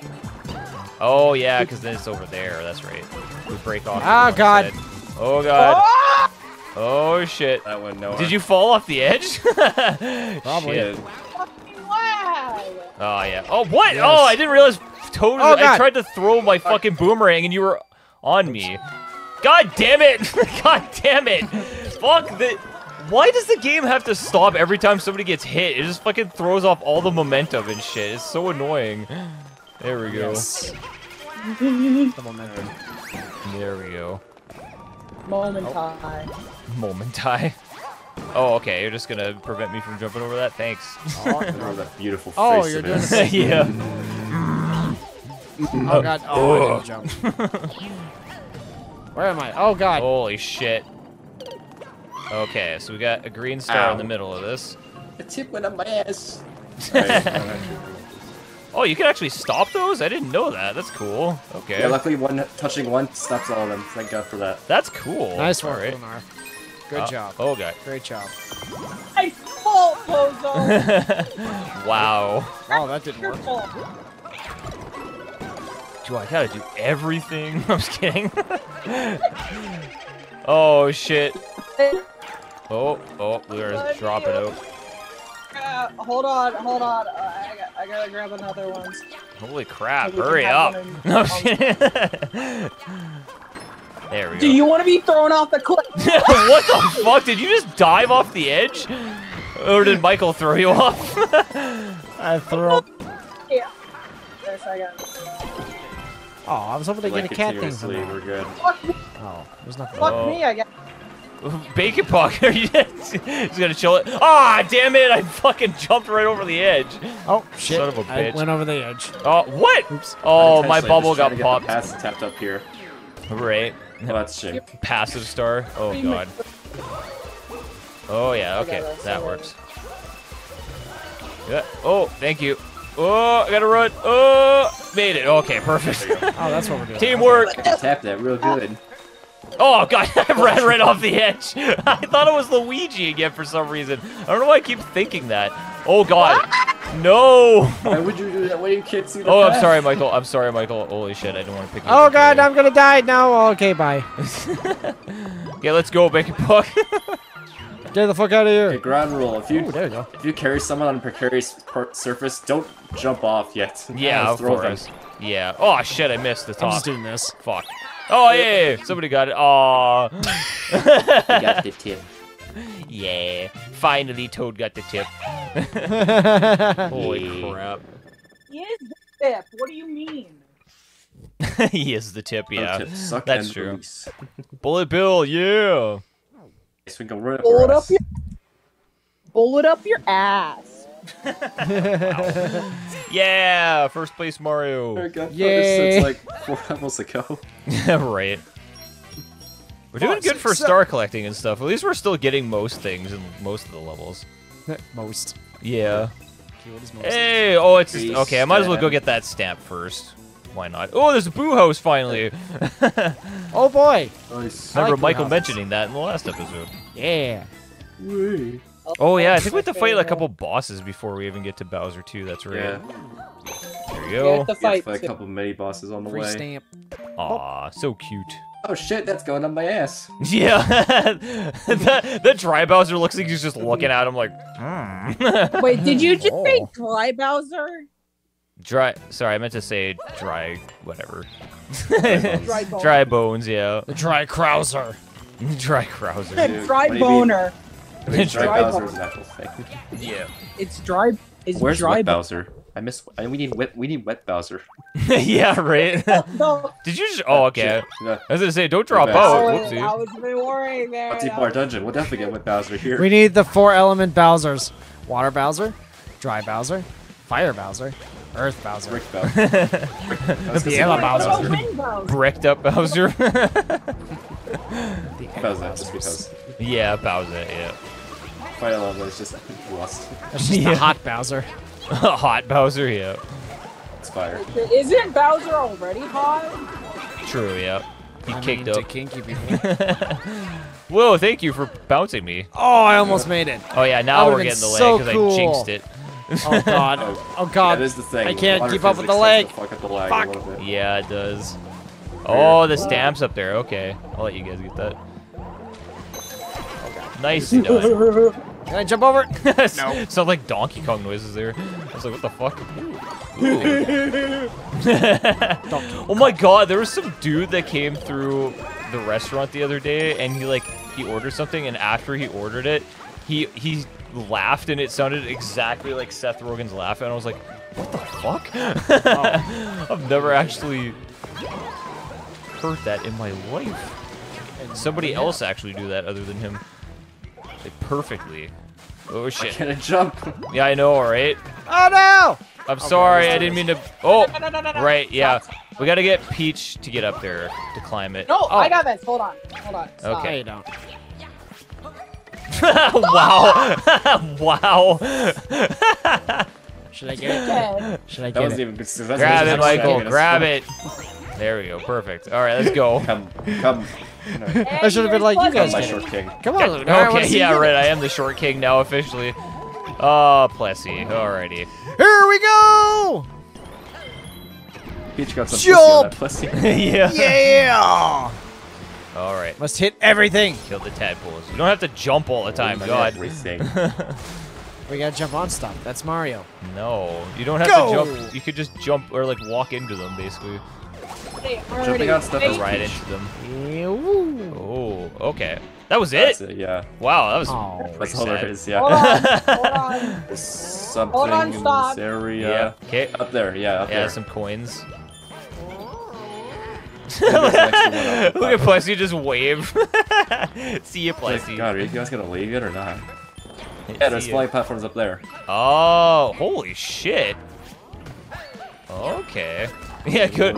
S2: Oh, yeah, because then it's over there. That's right. We break off. to
S1: Oh,
S2: one
S1: God.
S2: side. Oh, God.
S4: Ah!
S2: Oh, shit.
S3: That went nowhere.
S2: Did you fall off the edge?
S1: Probably.
S2: Shit. Oh, yeah. Oh, what?
S1: Yes.
S2: Oh, I didn't realize totally.
S1: Oh,
S2: I tried to throw my fucking boomerang and you were on me. God damn it. God damn it. Fuck the. Why does the game have to stop every time somebody gets hit? It just fucking throws off all the momentum and shit. It's so annoying. There we go.
S1: Yes. the momentum.
S2: There we go.
S4: Moment oh. time.
S2: Moment tie. Oh, okay. You're just gonna prevent me from jumping over that. Thanks.
S3: Oh, that beautiful oh, face.
S1: Oh, you're doing
S3: his.
S1: the
S2: yeah.
S1: Oh god. Oh, I didn't jump. Where am I? Oh god.
S2: Holy shit. Okay, so we got a green star in the middle of this.
S3: A tip went up my ass.
S2: Oh, you can actually stop those? I didn't know that. That's cool. Okay.
S3: yeah, luckily one touching one stops all of them. Thank God for that.
S2: That's cool.
S1: Nice work,
S2: Alright.
S1: Lunar. Good
S2: Uh,
S1: job.
S2: Oh, god.
S1: Great job.
S4: I fault, Bozo.
S2: wow.
S1: Oh, that didn't work.
S4: fault.
S2: Do I gotta do everything? I'm just kidding. Oh, shit. Oh, oh, we're dropping out.
S4: Uh, hold on, hold on. Uh, I, got, I gotta grab another one.
S2: Holy crap,
S4: So we can
S2: hurry up. No shit. there we go.
S4: Do you want to be thrown off the cliff?
S2: what the fuck? Did you just dive off the edge? Or did Michael throw you off?
S1: I threw up.
S4: Yeah. Yes, I got it.
S1: Oh, I was hoping to
S3: Like
S1: get a cat thing from
S3: continuously,
S1: that.
S3: we're good.
S1: Oh, there's nothing.
S4: fuck
S2: Oh.
S4: me, I got
S2: Bakon Pug, are you just gonna chill it? Ah, damn it! I fucking jumped right over the edge.
S1: Oh shit!
S2: Son of a
S1: I
S2: bitch.
S1: I went over the edge.
S2: Oh, what?
S1: Oops.
S2: Oh, my bubble
S3: just
S2: got
S3: to get
S2: popped.
S3: The pass tapped up here.
S2: Right.
S3: Oh, that's a shame.
S2: Passive star. Oh god. Oh yeah. Okay,
S4: Okay,
S2: that works. Yeah. Oh, thank you. Oh, I gotta run. Oh, made it. Okay, perfect.
S1: Oh, that's what we're doing.
S2: Teamwork.
S3: I can tap that real good.
S2: Oh god, I ran right off the edge. I thought it was Luigi again for some reason. I don't know why I keep thinking that. Oh god. No.
S3: Why would you do that when you can't see the
S2: Oh, I'm sorry, Michael. I'm sorry, Michael. Holy shit, I didn't want to pick you
S1: Oh god. I'm gonna die now. Okay, bye.
S2: Okay, let's go, Bakon Pug.
S1: Get the fuck out of
S3: Okay,
S1: here.
S3: ground rule. If you
S1: Oh, there you go.
S3: if you carry someone on a precarious surface, don't jump off yet.
S2: yeah, of
S3: throw
S2: course. Yeah. Oh shit, I missed the
S1: I'm
S2: top.
S1: just doing this.
S2: Fuck. Oh yeah, yeah, yeah. somebody got it. Aw.
S3: Them. You got the tip.
S2: yeah. Finally, Toad got the tip. Holy
S3: Yeah.
S2: crap.
S4: the tip? What do you mean?
S2: he is the tip, yeah.
S3: tips suck
S2: that's true. Bullet Bill, yeah.
S3: Yes, we can run up
S4: Pull it up your, pull it up your ass.
S2: Yeah, first place Mario.
S3: got
S1: Yay.
S3: this since like four levels ago.
S2: right. We're doing
S1: Five,
S2: good
S1: six,
S2: for
S1: seven.
S2: star collecting and stuff. At least we're still getting most things in most of the levels.
S1: most.
S2: Yeah.
S1: Keyword is most.
S2: Hey, oh, it's
S3: Three
S2: okay. I might as well go get that stamp first. Why not? Oh, there's a Boo House finally.
S1: Oh boy.
S3: Nice.
S1: I
S2: Remember
S1: like
S2: Michael mentioning that in the last episode.
S1: Yeah.
S3: Whee.
S2: Oh yeah, I think we have to fight like a couple bosses before we even get to Bowser 2. That's right.
S3: Yeah.
S2: There we
S4: We
S2: go.
S4: have to
S3: We have
S4: fight.
S3: to fight a couple mini bosses on the
S1: Free
S3: way.
S1: stamp.
S2: Aw, so cute.
S3: Oh shit, that's going on my ass.
S2: Yeah, the, the dry Bowser looks like he's just looking at him like, hmm.
S4: Wait, did you just say
S1: Oh.
S4: dry Bowser?
S2: Dry. Sorry, I meant to say dry, whatever.
S4: Dry bone.
S2: dry bones, yeah.
S1: The dry Krauser.
S2: dry Krauser.
S3: Dude,
S4: dry
S3: what do you mean?
S4: boner.
S3: I mean, dry
S4: Dry
S3: Bowser
S4: Bowser.
S3: is an actual thing.
S2: Yeah.
S4: It's dry. It's
S3: Where's
S4: dry
S3: wet Bowser? I miss. I, we need wet. We need wet Bowser.
S2: yeah, right.
S4: No,
S2: Did you just? Oh, oh
S3: okay. Yeah.
S2: I was gonna say, don't draw
S3: bad.
S4: I
S2: out.
S4: was, I was been worrying there.
S3: Let's see
S4: I
S3: Bar Dungeon. We'll definitely get wet Bowser here.
S1: We need the four element Bowsers. Water Bowser, Dry Bowser, Fire Bowser, Earth Bowser.
S3: Brick Bowser.
S1: The Yellow Bowser.
S4: Bowser?
S2: Bricked up Bowser.
S3: Bowser, just because.
S2: yeah, Bowser. Yeah.
S3: Fire level is just rust.
S1: That's just
S2: Yeah.
S1: the hot Bowser.
S2: Hot Bowser. Yeah.
S3: It's fire.
S4: Isn't Bowser already hot?
S2: True. Yeah. He
S1: I
S2: kicked
S1: mean, to
S2: up.
S1: kinky people.
S2: Whoa! Thank you for bouncing me.
S1: Oh, I almost made it.
S2: Oh yeah, now we're getting
S1: been
S2: the leg because
S1: cool.
S2: I jinxed it.
S1: Oh god.
S3: Oh,
S1: Oh god.
S3: That is the thing.
S1: I can't
S3: Water
S1: keep up with the
S3: physics
S1: leg.
S3: Fuck up the lag
S1: Fuck.
S3: a little bit.
S2: Yeah, it does. Oh, the stamp's up there. Okay, I'll let you guys get that. Nicely done.
S1: Can I jump over?
S2: no. Sounds like Donkey Kong noises there. I was like, what the fuck? Oh my god, there was some dude that came through the restaurant the other day and he like he ordered something and after he ordered it, he he laughed and it sounded exactly like Seth Rogen's laugh and I was like, what the fuck? I've never actually heard that in my life. And somebody else actually do that other than him. Like, perfectly. Oh
S3: Why
S2: shit.
S3: can't I jump?
S2: Yeah, I know, right?
S1: Oh no!
S2: I'm sorry,
S1: let's
S2: I didn't mean to. Oh,
S4: No, no, no, no, no.
S2: right, yeah.
S4: Stop.
S2: We gotta get Peach to get up there to climb it.
S4: No,
S1: Oh.
S4: I got this. Hold on. Hold on. Stop.
S2: Okay.
S1: No, you don't.
S2: wow. wow.
S1: Should I get it? Should I
S3: That
S1: get
S3: wasn't
S1: it?
S3: even good. That's
S2: grab it,
S3: that's
S2: Michael. Grab it. There we go. Perfect. All right, let's go.
S3: Come, come. No,
S1: I should have been like you guys
S3: my short king.
S1: Come on, Lunar. I wanna
S2: Okay,
S1: see
S2: yeah, right. I am the short king now officially. Uh, oh, Plessie. Alrighty.
S1: Here we go!
S3: Peach got some pussy on that pussy.
S2: yeah.
S1: Yeah!
S2: All right.
S1: Must hit everything.
S2: Kill the tadpoles. You don't have to jump all the oh time. God.
S3: Everything.
S1: We gotta jump on stuff. That's Mario.
S2: No, you don't have
S1: Go!
S2: to jump. You could just jump or like walk into them, basically.
S3: Jumping on stuff is
S2: Right into them. Oh, okay. That was
S3: That's
S2: it.
S3: it, yeah.
S2: Wow, that was
S1: Oh.
S2: pretty
S3: That's all there
S2: sad.
S3: is,
S4: Hold
S3: yeah.
S4: on. Hold on.
S3: There's something
S4: Hold on,
S3: in
S4: stop.
S3: this area.
S2: Yeah. Okay.
S3: Up there, yeah, up
S2: Yeah,
S3: there.
S2: some coins. Look at
S3: platform.
S2: Plessie just wave. See you,
S3: Like, God, are you guys gonna leave it or not? Yeah, there's
S2: See
S3: flying platforms up there.
S2: Oh, holy shit. Okay. Yeah, good.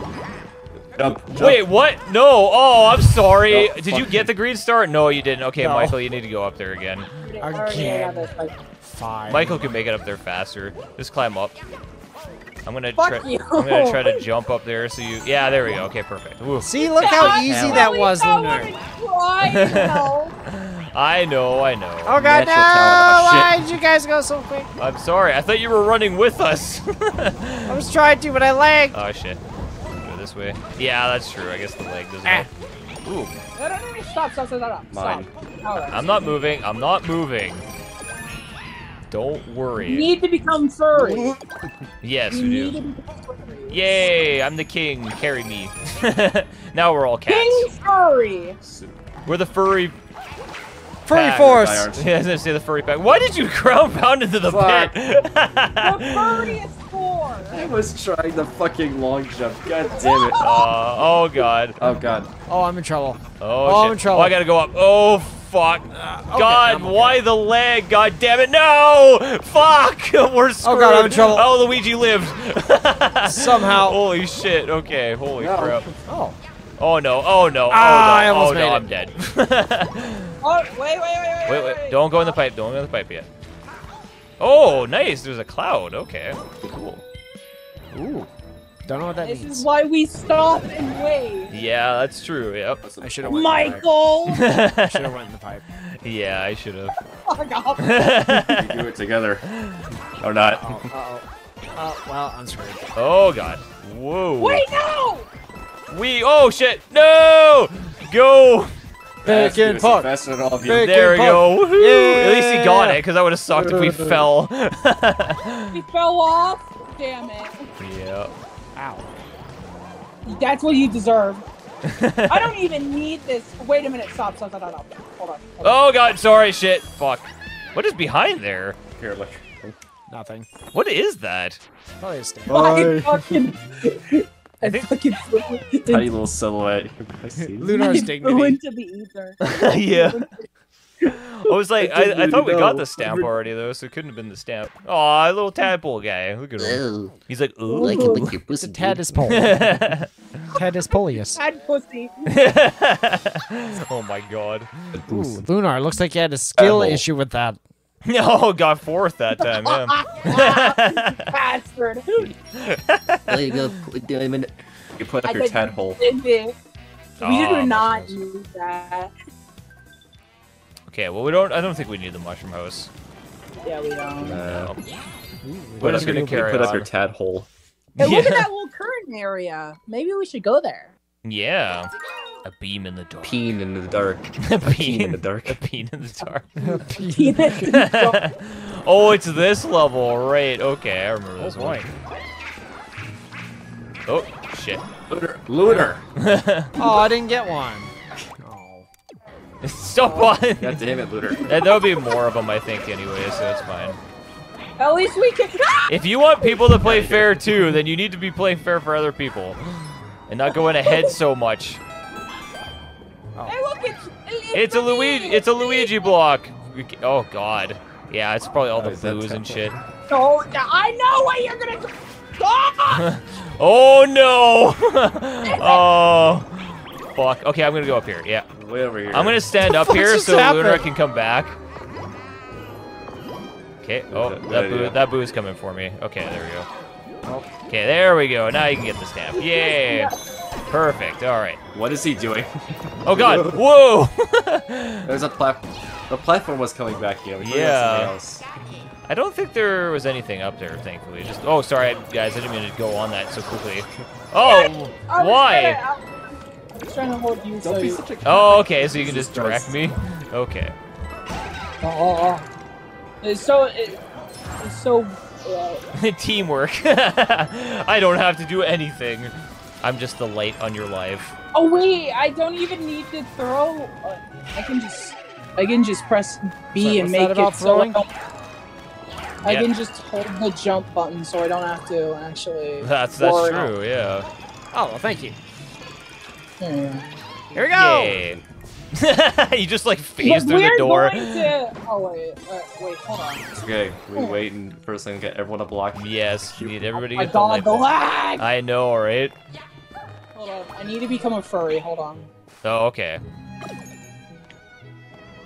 S3: Jump, jump.
S2: Wait, what? No. Oh, I'm sorry.
S3: Oh,
S2: Did you get the green star? No, you didn't. Okay,
S1: No.
S2: Michael, you need to go up there again.
S1: Again.
S4: got
S1: Fine.
S2: Michael can make it up there faster. Just climb up. I'm gonna
S4: Fuck
S2: try.
S4: you.
S2: I'm gonna try to jump up there so you. Yeah, there we go. Okay, perfect. Ooh.
S1: See, look how easy
S2: Hell.
S1: that was,
S4: I
S1: Lunar.
S4: wanna try.
S2: I know, I know.
S1: Oh god, no!
S3: Natural talent. Oh,
S1: Why did you guys go so quick?
S2: I'm sorry. I thought you were running with us.
S1: I was trying to, but I lagged.
S2: oh shit. Go this way. Yeah, that's true. I guess the leg doesn't.
S1: Ah.
S2: help. Ooh.
S4: No, no, no, no, stop, stop, stop, stop.
S3: Mine.
S4: Stop. All right.
S2: I'm not moving. I'm not moving. Don't worry.
S4: You need to become furry.
S2: yes,
S4: You
S2: we
S4: need
S2: do.
S4: to furry.
S2: Yay! I'm the king. Carry me. now we're all cats.
S4: King furry.
S2: We're the furry.
S1: Furry
S2: pack.
S1: force.
S3: Irons.
S2: Yeah, I was gonna say the furry pack. Why did you ground pound into the
S3: Fuck.
S2: pit?
S4: The furriest four.
S3: I was trying the fucking long jump. God damn it.
S2: Uh, oh god.
S3: Oh god.
S1: Oh, I'm in trouble.
S2: Oh,
S1: Oh, I'm in trouble.
S2: Oh, I gotta go up. Oh fuck.
S1: okay,
S2: God,
S1: okay.
S2: why the leg? God damn it! No! Fuck! We're screwed.
S1: Oh God, I'm in trouble.
S2: Oh, Luigi lived.
S1: Somehow.
S2: Holy shit. Okay. Holy
S3: No.
S2: crap.
S1: Oh.
S2: Oh no. Oh no.
S1: Ah, I
S2: oh no.
S1: almost
S2: oh
S1: made
S2: no.
S1: it.
S2: I'm dead.
S4: Oh, wait, wait, wait, wait,
S2: wait, wait. Don't go in the pipe. Don't go in the pipe yet. Oh, nice. There's a cloud. Okay. Cool.
S1: Ooh. Don't know what that
S4: This
S1: means.
S4: is why we stop and wait.
S2: Yeah, that's true. Yep.
S1: I should have
S4: Oh
S1: went.
S4: Michael!
S1: I should have went in the pipe.
S2: yeah, I should have.
S4: Fuck off.
S3: We do it together. Or not.
S1: Oh, uh-oh. Oh, well, I'm screwed.
S2: oh god. Whoa.
S4: Wait, no!
S2: We. Oh shit. No. Go.
S1: Back in
S3: pot.
S1: pot.
S3: Faster than all of you.
S2: There we
S1: Pop.
S2: go. Woohoo. At least he got it, because that would have sucked if we fell.
S4: We fell off. Damn it.
S2: yeah.
S1: Ow.
S4: That's what you deserve. I don't even need this. Wait a minute. Stop, stop, stop, stop. stop. Hold on. Hold on.
S2: Oh god. Sorry. Shit. Fuck. What is behind there?
S3: Here, look.
S1: Nothing.
S2: What is that?
S1: Probably a stand.
S4: I fucking. I,
S2: I think-
S4: fucking flew,
S3: Tiny little silhouette. I see.
S1: Lunar's
S4: I flew
S1: dignity.
S4: into the ether.
S2: yeah. I was like,
S3: I
S2: I, I thought we got the stamp already though, so it couldn't have been the stamp. Aw, a little tadpole guy. Look at him.
S5: Oh,
S2: He's like, ooh.
S5: like it lick your
S1: It's a
S5: dude.
S1: tadpole. Tadispolius.
S4: Had pussy.
S2: oh my god.
S1: Ooh, Lunar, looks like you had a skill
S3: Tadpole.
S1: issue with that.
S2: No, oh, got fourth that time. Yeah.
S4: Bastard.
S5: There you go, diamond.
S3: You put
S4: I
S3: up your
S4: bet
S3: tad
S4: you
S3: hole.
S4: We
S2: Oh,
S4: do not
S2: mushrooms.
S4: use that.
S2: Okay, well we don't. I don't think we need the mushroom house.
S4: Yeah, we don't.
S2: No.
S1: Ooh,
S2: We're just gonna carry
S3: put up
S2: on.
S3: your tad hole.
S4: Hey, look at that little current area. Maybe we should go there.
S2: Yeah. A beam in the dark.
S3: Peen in the dark.
S2: A
S3: peen in the dark.
S2: A peen in the dark.
S4: Penis.
S2: oh, it's this level, right? Okay, I remember
S1: Oh
S2: this
S1: boy.
S2: one. Oh shit!
S3: Looter. Looter.
S1: Oh, I didn't get one. Oh.
S2: Stop on.
S3: God damn it, looter.
S2: And there'll be more of them, I think, anyway, so it's fine.
S4: At least we can.
S2: If you want people to play fair too, then you need to be playing fair for other people, and not going ahead so much.
S4: Hey, look, it's.
S2: It's a Luigi. It's a Luigi block. Oh God. Yeah, it's probably all the
S3: Oh, is that
S2: blues and
S3: temple?
S2: shit.
S4: No, I know what you're gonna do. Ah!
S2: Oh no! oh, fuck. Okay, I'm gonna go up here. Yeah,
S3: Way over here.
S2: I'm gonna stand up here
S1: just
S2: so Lunar
S1: happened?
S2: can come back. Okay. Oh,
S3: Good
S2: that
S3: idea.
S2: boo, that boo is coming for me. Okay, there we go. Okay, there we go. Now you can get the stamp. Yay! Perfect. All right.
S3: What is he doing?
S2: Oh God! Whoa!
S3: There's a platform. The platform was coming back here. We
S2: Yeah.
S3: else.
S2: I don't think there was anything up there, thankfully. Just oh, sorry, guys. I didn't mean to go on that so quickly. Oh,
S4: I was
S2: why?
S4: trying to- I was trying to hold you
S3: Don't be such a.
S2: Oh, okay. So you can just direct me. Okay.
S4: Oh, oh, oh. It's so. It, it's so. Uh,
S2: Teamwork. I don't have to do anything. I'm just the light on your life.
S4: oh wait, I don't even need to throw. Uh, I can just. I can just press B
S1: Sorry,
S4: and make
S1: that about
S4: it so I
S1: throwing?
S4: I
S2: Yeah.
S4: can just hold the jump button so I don't have to actually.
S2: That's that's
S4: worry.
S2: true. Yeah.
S1: Oh, well, thank you.
S4: Hmm.
S1: Here we go.
S2: Yay. you just like
S4: But
S2: phased through
S4: we're
S2: the door.
S4: going to. Oh wait, uh, wait, hold on.
S3: Okay. We wait and first thing get everyone to block.
S2: Yes, you need everybody
S4: Oh
S2: to
S4: my
S2: get the
S4: god,
S2: light.
S4: the lag!
S2: I know, right?
S4: Hold on, I need to become a furry. Hold on.
S2: Oh, okay.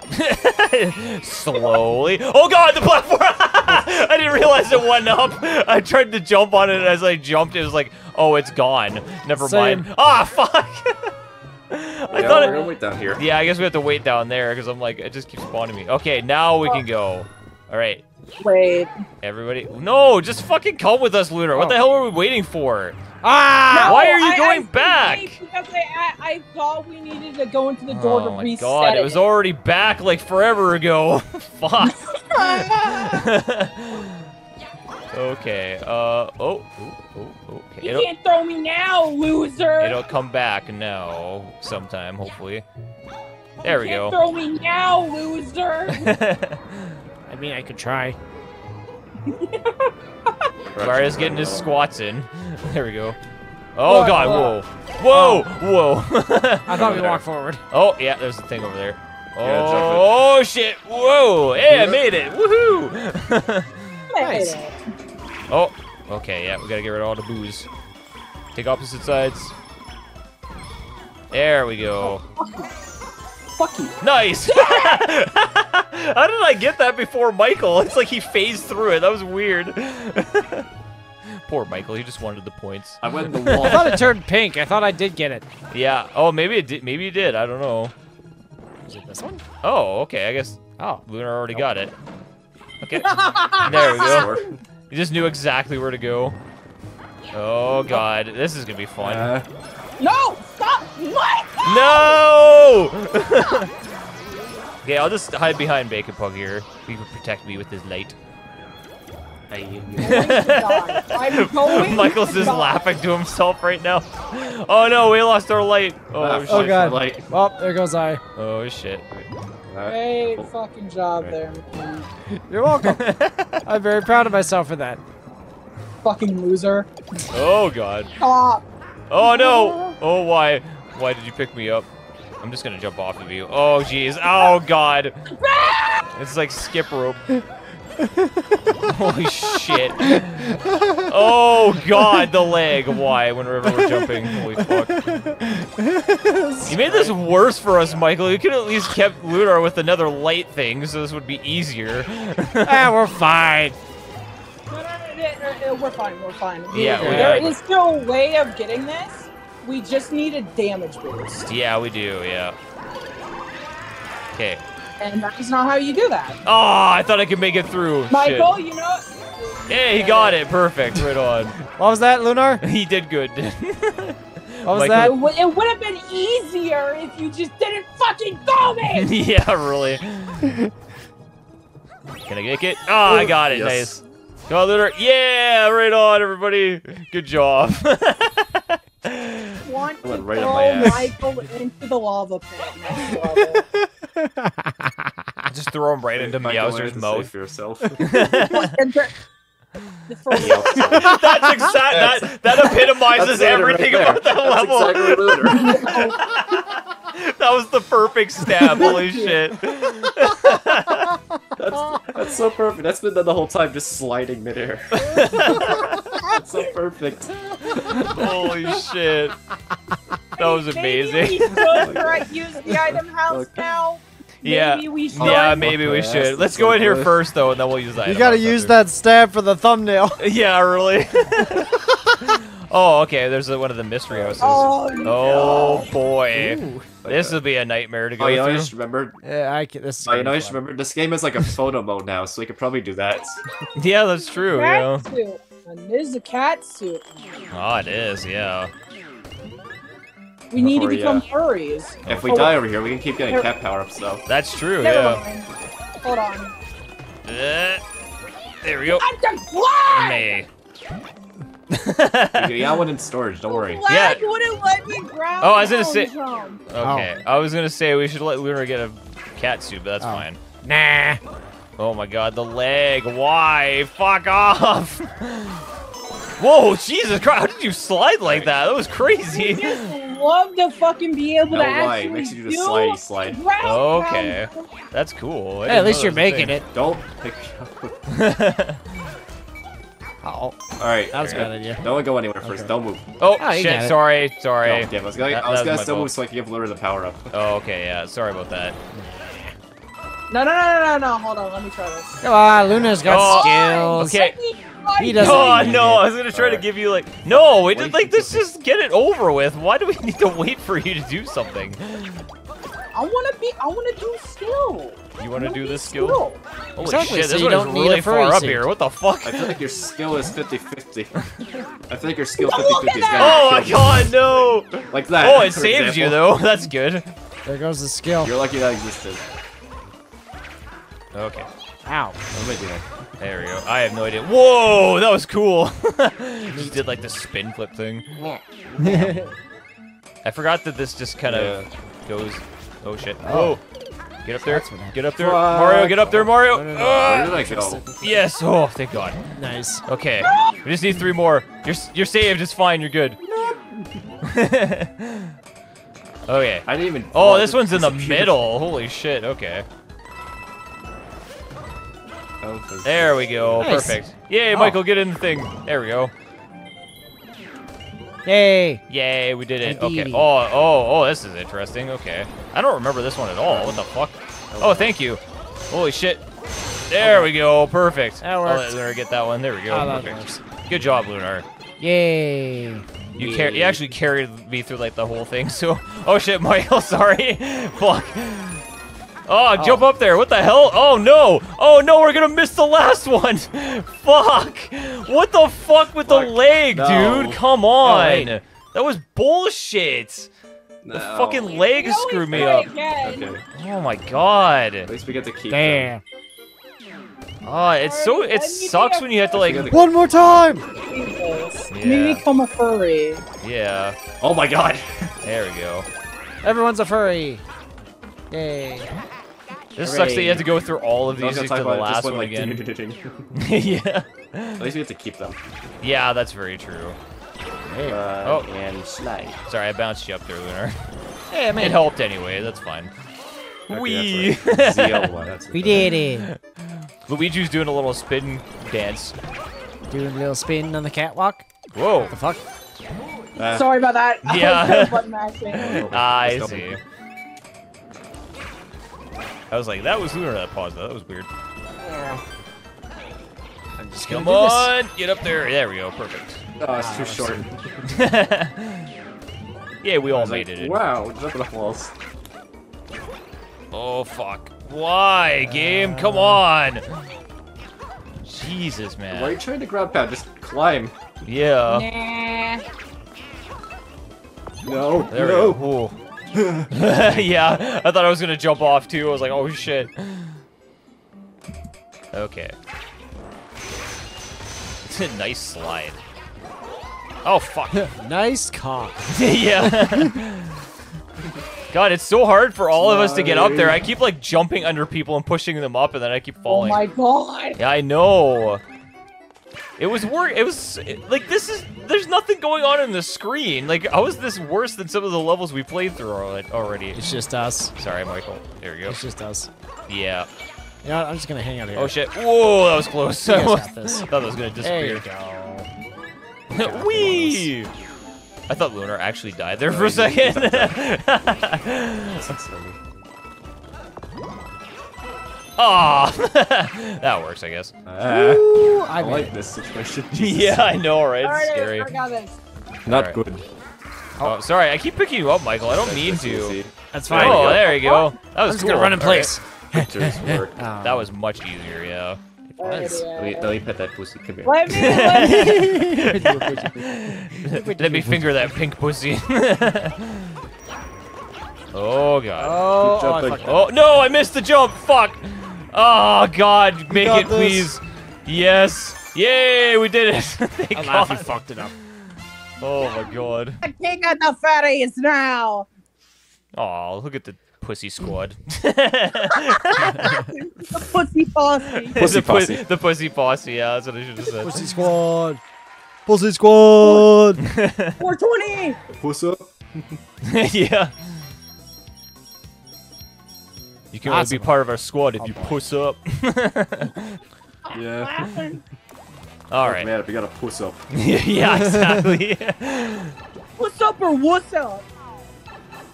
S2: Slowly. Oh god, the platform! I didn't realize it went up. I tried to jump on it, and as I jumped, it was like, oh, it's gone. Never
S1: Same.
S2: mind. Ah, fuck! I
S3: yeah,
S2: thought
S3: we're
S2: it.
S3: gonna wait down here.
S2: Yeah, I guess we have to wait down there because I'm like, it just keeps spawning me. Okay, now we can go. All right,
S4: Wait.
S2: everybody. No, just fucking come with us, Lunar. What the
S1: Oh.
S2: hell are we waiting for?
S1: Ah!
S2: Why are you
S4: I-
S2: going
S4: I
S2: back?
S4: Because I, I, thought we needed to go into the door
S2: Oh
S4: to
S2: my
S4: reset
S2: god, it was already back like forever ago. Fuck. okay, uh, oh, oh, oh, okay.
S4: You
S2: It'll,
S4: can't throw me now, loser!
S2: it'll come back now, sometime, hopefully. There we
S4: you
S2: go.
S4: can't throw me now, loser!
S1: I mean, I could try.
S2: Mario's getting his squats in. There we go. Oh
S4: What?
S2: god, whoa. Whoa, oh. whoa.
S1: I thought we walked forward.
S2: oh, yeah, there's the thing over there.
S3: Yeah.
S2: Oh, shit. Whoa. Hey, I made it. Woohoo.
S1: Nice.
S2: Oh, okay, yeah, we gotta get rid of all the booze. Take opposite sides. There we go.
S4: Fuck you.
S2: Nice! How did I get that before Michael? It's like he phased through it. That was weird. Poor Michael, he just wanted the points.
S3: I went in the wall.
S1: I thought it turned pink. I thought I did get it.
S2: Yeah. Oh, maybe it did. Maybe it did. I don't know.
S1: Is it this one?
S2: Oh, okay. I guess
S1: Oh.
S2: Lunar already got it. Okay. there we go.
S3: Sword.
S2: You just knew exactly where to go. Oh god, this is gonna be fun.
S3: Uh,
S4: No! Stop! What?
S2: No! okay, I'll just hide behind Bakon Pug here. He can protect me with his light.
S4: I'm going
S2: Michael's
S4: to
S2: just
S4: die.
S2: laughing to himself right now. Oh no, we lost our light. Oh
S3: ah,
S2: shit.
S1: God.
S3: Light.
S1: Well, there goes I.
S2: Oh shit.
S3: Uh,
S4: Great fucking job there, man.
S1: You're welcome. I'm very proud of myself for that.
S4: Fucking loser.
S2: Oh god.
S4: Stop!
S2: Oh no! Oh why? Why did you pick me up? I'm just gonna jump off of you. Oh jeez. Oh god. It's like skip rope. Holy shit. Oh god, the leg. Why? Whenever we're jumping. Holy fuck. You made this worse for us, Michael. You could at least kept Lunar with another light thing, so this would be easier.
S1: ah, we're fine.
S4: Uh, we're fine, we're fine.
S2: Yeah,
S1: we
S4: there
S2: got
S4: still a way of getting this. We just need a damage boost.
S2: yeah, we do, yeah. Okay.
S4: And that is not how you do that.
S2: Oh, I thought I could make it through.
S4: Michael,
S2: Shit.
S4: you know.
S2: Yeah, he got it. Perfect. Right on.
S1: What was that, Lunar?
S2: he did good.
S1: What was
S2: Michael-
S4: It,
S1: that?
S4: w- it would have been easier if you just didn't fucking throw me!
S2: yeah, really. Can I get it? Oh, I got it.
S3: Yes.
S2: Nice. Come on, Yeah, right on, everybody. Good job.
S4: want to
S3: went right
S4: throw. Michael into the lava pit next.
S2: Just throw him right into
S3: Michael, learn
S2: Meowser's mouth.
S3: save yourself.
S4: And the- the furry.
S2: That's exact. That that epitomizes everything
S3: right
S2: about
S3: there.
S2: that
S3: That's
S2: level.
S3: exactly
S2: That was the perfect stab. Holy shit.
S3: That's, that's so perfect. That's been done the whole time, just sliding midair. That's so perfect.
S2: Holy shit. That was
S4: Maybe
S2: amazing.
S4: we should try use the item house
S3: Okay.
S4: now.
S2: Yeah.
S4: Maybe we should.
S2: Yeah, maybe we
S3: Okay,
S2: should. Let's
S3: that's
S2: go
S3: so
S2: in here
S3: good.
S2: first, though, and then we'll use that.
S1: You gotta use that stab for the thumbnail.
S2: Yeah, really. oh, okay. There's a, one of the mystery houses.
S4: Oh,
S2: Oh, boy.
S1: Ooh.
S2: This will be a nightmare to go
S3: Oh, you know, I just remembered.
S1: Yeah, I can, this
S3: Oh, you know, I just remembered. This game is like a photo mode now, so we could probably do that.
S2: Yeah, that's true. Yeah.
S4: cat suit. And this is a cat suit.
S2: Oh, ah, it is. Yeah.
S4: We need to become
S3: yeah.
S4: furries.
S3: If we
S4: Oh,
S3: die over here, we can keep getting cat power ups though.
S2: That's true.
S4: Never
S2: Yeah.
S4: mind. Hold on.
S2: Uh, there we go.
S4: I'm just lag!
S2: May.
S3: You got one in storage. Don't worry.
S2: Yeah.
S4: Wouldn't let me grab
S2: Oh, I was gonna
S4: the
S2: say-
S4: zone.
S2: Okay. I was gonna say we should let Lunar get a cat suit, but that's
S1: Oh.
S2: fine.
S1: Nah.
S2: Oh my god, the leg. Why? Fuck off. Whoa, Jesus Christ. How did you slide like that? That was crazy.
S4: Just love to fucking be able
S3: No,
S4: to
S3: why?
S4: actually
S3: It makes you do
S4: do
S3: the slidey slide.
S2: Okay.
S4: pound.
S2: That's cool.
S1: Hey, at least you're
S2: that was a
S1: making it.
S3: Don't pick up.
S1: Oh,
S3: All right.
S1: that was a
S3: okay.
S1: bad idea.
S3: Don't go anywhere first.
S1: Okay.
S3: Don't move.
S2: Oh,
S1: Oh,
S2: shit. Sorry. Sorry.
S3: Don't give. I was gonna,
S2: That-
S3: I was gonna still
S2: fault.
S3: move so I can give Lure the power up.
S2: Oh, okay. Yeah. Sorry about that.
S4: No, no, no, no, no, no. Hold on. Let me try this.
S1: Come on, Luna's got
S2: Oh,
S1: skills.
S2: okay.
S1: He doesn't
S2: Oh
S1: need
S2: no!
S1: it.
S2: I was gonna try to give you like no. We
S3: just,
S2: like let's Just get it over with. Why do we need to wait for you to do something?
S4: I want to be. I want to do skill.
S2: You want to do
S4: wanna
S2: this
S4: be
S2: skill? Holy
S1: Exactly,
S2: shit!
S1: so
S2: This
S1: you
S2: one is
S1: don't need a
S2: really
S1: furry
S2: far up here. What the fuck?
S3: I feel like your skill is 50-50. I think your skill 50-50 is
S4: at
S2: Oh my
S3: kill
S2: god,
S3: this
S2: no!
S3: Like that.
S2: Oh, it
S3: for
S2: saves you though. That's good.
S1: There goes the skill.
S3: You're lucky that existed.
S2: Okay,
S1: Ow.
S3: What am I doing?
S2: There we go. I have no idea. Whoa, that was cool. just did like the spin flip thing. I forgot that this just kind of goes. Oh shit!
S1: Oh.
S2: Get up there!
S1: That's what happened.
S2: Get up there,
S3: Fuck.
S2: Mario! Get up there, Mario!
S1: No, no, no.
S2: Ah!
S3: Where did I go?
S2: Yes! Oh, thank God.
S1: Nice.
S2: Okay, we just need three more. You're you're saved. It's fine. You're good. okay.
S3: I didn't even.
S2: Oh, this one's in the middle. Holy shit. Okay.
S3: Oh,
S2: There we go.
S1: Nice.
S2: Perfect. Yay,
S1: Oh.
S2: Michael, get in the thing. There we go.
S1: Yay.
S2: Yay, we did it. Okay. Oh, oh, oh, this is interesting. Okay. I don't remember this one at all. What the fuck? Oh, thank you. Holy shit. There we go. Perfect.
S1: That
S2: I'll let Lunar get that one. There we go.
S1: Oh,
S2: Perfect. Good job, Lunar.
S1: Yay.
S2: You car- you actually carried me through like the whole thing. So, oh shit, Michael, sorry. Fuck. Oh, oh, jump up there. What the hell? Oh no. Oh no, we're gonna miss the last one. fuck. What the fuck with the leg,
S3: No.
S2: dude? Come
S1: Oh,
S2: on.
S1: wait.
S2: that was bullshit. The fucking leg
S4: No,
S2: screwed me up.
S3: Okay.
S2: Oh my god.
S3: At least we get to keep. them.
S1: Damn.
S2: Oh, it's so it sucks when you have to
S3: a-
S2: like
S1: One more time.
S4: Jesus.
S2: Yeah.
S4: Me become a furry.
S2: yeah.
S3: Oh my god.
S2: There we go.
S1: Everyone's a furry. Yay.
S2: This sucks that you have to go through all of these
S3: gonna
S2: the last
S3: just
S2: one
S3: like,
S2: again. yeah.
S3: At least we have to keep them.
S2: Yeah, that's very true.
S1: Hey.
S3: Uh,
S2: Oh.
S3: and slide.
S2: Sorry, I bounced you up there, Lunar.
S1: Hey, I
S2: It
S1: it.
S2: helped anyway, that's fine.
S3: Okay,
S2: Wee!
S3: that's that's
S1: We did it.
S2: Luigi's doing a little spin dance.
S1: Doing a little spin on the catwalk.
S2: Whoa!
S1: What the fuck?
S3: Uh,
S4: Sorry about that. I was
S2: Yeah.
S4: just.
S2: I see. I was like, that was Lunar that paused. That was weird. Yeah.
S1: I'm just
S2: Come
S1: gonna do
S2: on! Get up there. There we go. Perfect.
S3: Oh, it's too ah, short.
S2: yeah, we all
S3: was
S2: made
S3: like,
S2: it.
S3: wow, jumping off walls.
S2: Oh, fuck. Why, game? Come uh. on! Jesus, man.
S3: Why are you trying to grab pad? Just climb.
S2: Yeah.
S4: Nah.
S3: No,
S2: There we
S3: no.
S2: Go. Ooh. yeah, I thought I was gonna jump off too. I was like, oh shit. Okay. It's a nice slide. Oh fuck.
S1: this. Nice cock.
S2: yeah. God, it's so hard for all of us to get up there. I keep like jumping under people and pushing them up, and then I keep
S4: oh
S2: falling.
S4: Oh my god.
S2: Yeah, I know. It was work. It was it- like this is. There's nothing going on in the screen. Like how is this worse than some of the levels we played through already?
S1: It's just us.
S2: Sorry, Michael. There we go.
S1: It's just us.
S2: Yeah.
S1: You know? I'm just gonna hang out here.
S2: Oh shit. Whoa, that was close.
S1: You
S2: I
S1: guys
S2: was-
S1: got this.
S2: thought that was gonna disappear.
S1: There you
S2: disappear.
S1: go.
S2: Wee! I thought Lunar actually died there for a second. Ah, that works, I guess.
S3: Ah,
S1: Ooh,
S3: I
S1: I
S3: like
S1: made
S3: this situation.
S2: yeah, I know, right? It's
S4: right,
S2: scary.
S4: I got this.
S3: Not
S2: Alright.
S3: good.
S2: Oh, sorry, I keep picking you up, Michael. I don't mean to.
S1: That's fine.
S2: Oh, there you go. That
S1: I'm
S2: was
S1: just
S2: cool.
S1: gonna run in place.
S3: Pictures work.
S1: Um,
S2: That was much easier, yeah.
S1: was.
S5: Let me, let me pet that pussy. Come here.
S4: Let me, let me.
S2: Let me finger that pink pussy. oh god.
S1: Oh, oh, I
S3: jumping.
S1: fucked up.
S2: Oh no, I missed the jump. Fuck. Oh god, make it
S1: this.
S2: please. Yes. Yay, we did it. Thank
S1: I laugh you fucked it up.
S2: Oh my god.
S4: The king of the fatties now.
S2: Oh, look at the pussy squad.
S4: The pussy posse.
S3: Pussy
S2: the, pu-
S3: posse.
S2: the pussy posse. Yeah, that's what I should have said.
S1: Pussy squad. Pussy squad.
S4: 420.
S3: Puss up.
S2: yeah. You can only be part of our squad if
S1: Oh,
S2: you
S1: boy.
S2: puss up.
S3: Yeah.
S2: All right.
S3: Man, we got a puss up.
S2: yeah, exactly.
S4: What's up or what's up?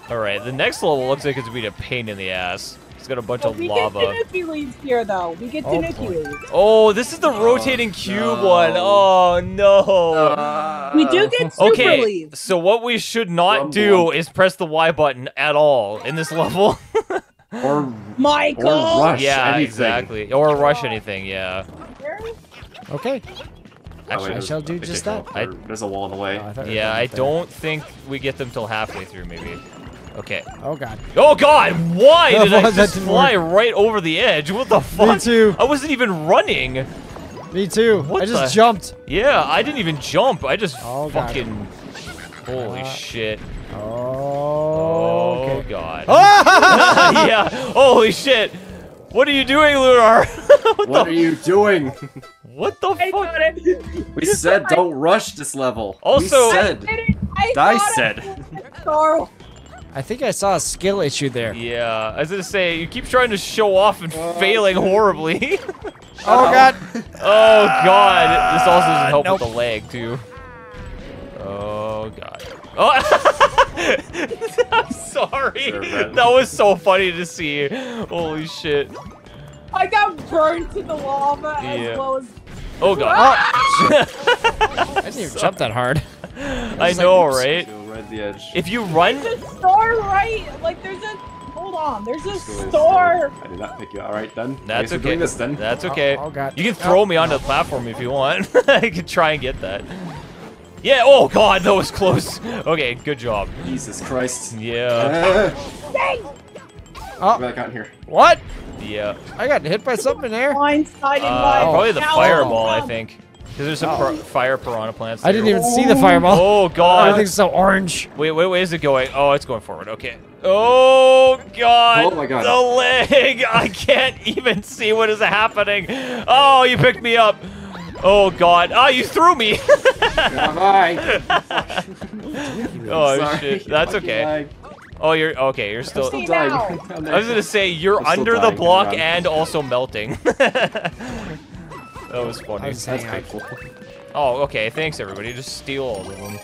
S2: All right. The next level looks like it's gonna be a pain in the ass. It's got a bunch
S4: But
S2: of
S4: we
S2: lava.
S4: get Tanuki leaves here, though. We get
S1: Oh,
S4: Tanuki
S1: boy.
S4: leaves.
S2: Oh, this is the oh, rotating cube
S3: no.
S2: one. Oh no.
S4: We do get super
S2: Okay,
S4: leaves.
S2: so what we should not
S3: Rumble.
S2: do is press the Y button at all in this level.
S3: Or
S4: Michael.
S3: Or rush.
S2: yeah,
S3: anything.
S2: exactly. Or rush anything, yeah.
S1: Okay.
S3: Oh,
S2: Actually,
S3: wait, there's-
S1: shall do just that.
S3: there- There's a wall in the way.
S1: Oh, I thought you were
S2: yeah, I
S1: there.
S2: don't think we get them till halfway through, maybe. Okay.
S1: Oh god.
S2: Oh god, why
S1: No,
S2: did I just fly
S1: work.
S2: right over the edge? What the fuck?
S1: Me too.
S2: I wasn't even running.
S1: Me too.
S2: What
S1: I just
S2: the-
S1: jumped.
S2: Yeah, I didn't even jump. I just
S1: Oh, God.
S2: Holy
S1: Uh,
S2: shit.
S1: Oh.
S2: Oh
S1: Okay.
S2: god.
S1: Ah!
S2: yeah. Holy shit. What are you doing, Lunar? what,
S3: What
S2: the?
S3: are you doing?
S2: What the
S4: I
S2: fuck?
S4: it.
S3: We said don't rush this level.
S2: Also-
S3: we said.
S4: Did it. I
S3: said.
S4: it was Star
S1: I think I saw a skill issue there.
S2: Yeah, I was gonna say you keep trying to show off and failing horribly.
S1: Oh god.
S2: oh god, this also doesn't help
S1: nope.
S2: with the leg too. Oh god. Oh, I'm sorry.
S3: Sure,
S2: that was so funny to see. Holy shit.
S4: I got burned to the lava
S2: Yeah.
S4: as well as.
S2: Oh god. Ah!
S1: I didn't even jump that hard.
S2: I know, right?
S3: Right the edge.
S2: If you run,
S4: There's a star right. Like there's a. Hold on. There's a
S3: Just go
S4: star.
S3: I did not pick you. All right then.
S2: that's okay.
S3: doing this then.
S2: That's okay.
S1: oh, God.
S2: You can
S1: Oh,
S2: throw me onto the platform if you want. I can try and get that. Yeah. Oh god, that was close. Okay, good job.
S3: Jesus Christ.
S2: Yeah.
S3: Ah,
S4: Dang.
S1: Oh,
S3: I got here.
S1: what?
S2: Yeah.
S1: I got hit by something there.
S4: Blindsided
S2: Uh,
S4: by.
S2: probably the
S4: Now-
S2: fireball, I think. Because there's some
S1: Oh.
S2: pir- fire piranha plants.
S1: I didn't
S2: there.
S1: even see the fireball.
S2: Oh god.
S1: Everything's so orange.
S2: Wait, wait, wait, is it going? Oh, it's going forward. Okay. Oh god.
S3: Oh my God.
S2: The leg. I can't even see what is happening. Oh, you picked me up. Oh god. Oh, you threw me.
S3: Bye.
S2: oh
S3: Sorry.
S2: shit. That's okay. Oh, you're okay. You're still.
S4: Hey,
S3: Dying.
S2: I was gonna say you're
S3: I'm
S2: under the block
S3: hang
S2: and also melting. that was funny.
S1: Was
S3: That's pretty cool.
S2: Oh, okay. Thanks everybody. Just steal all of them.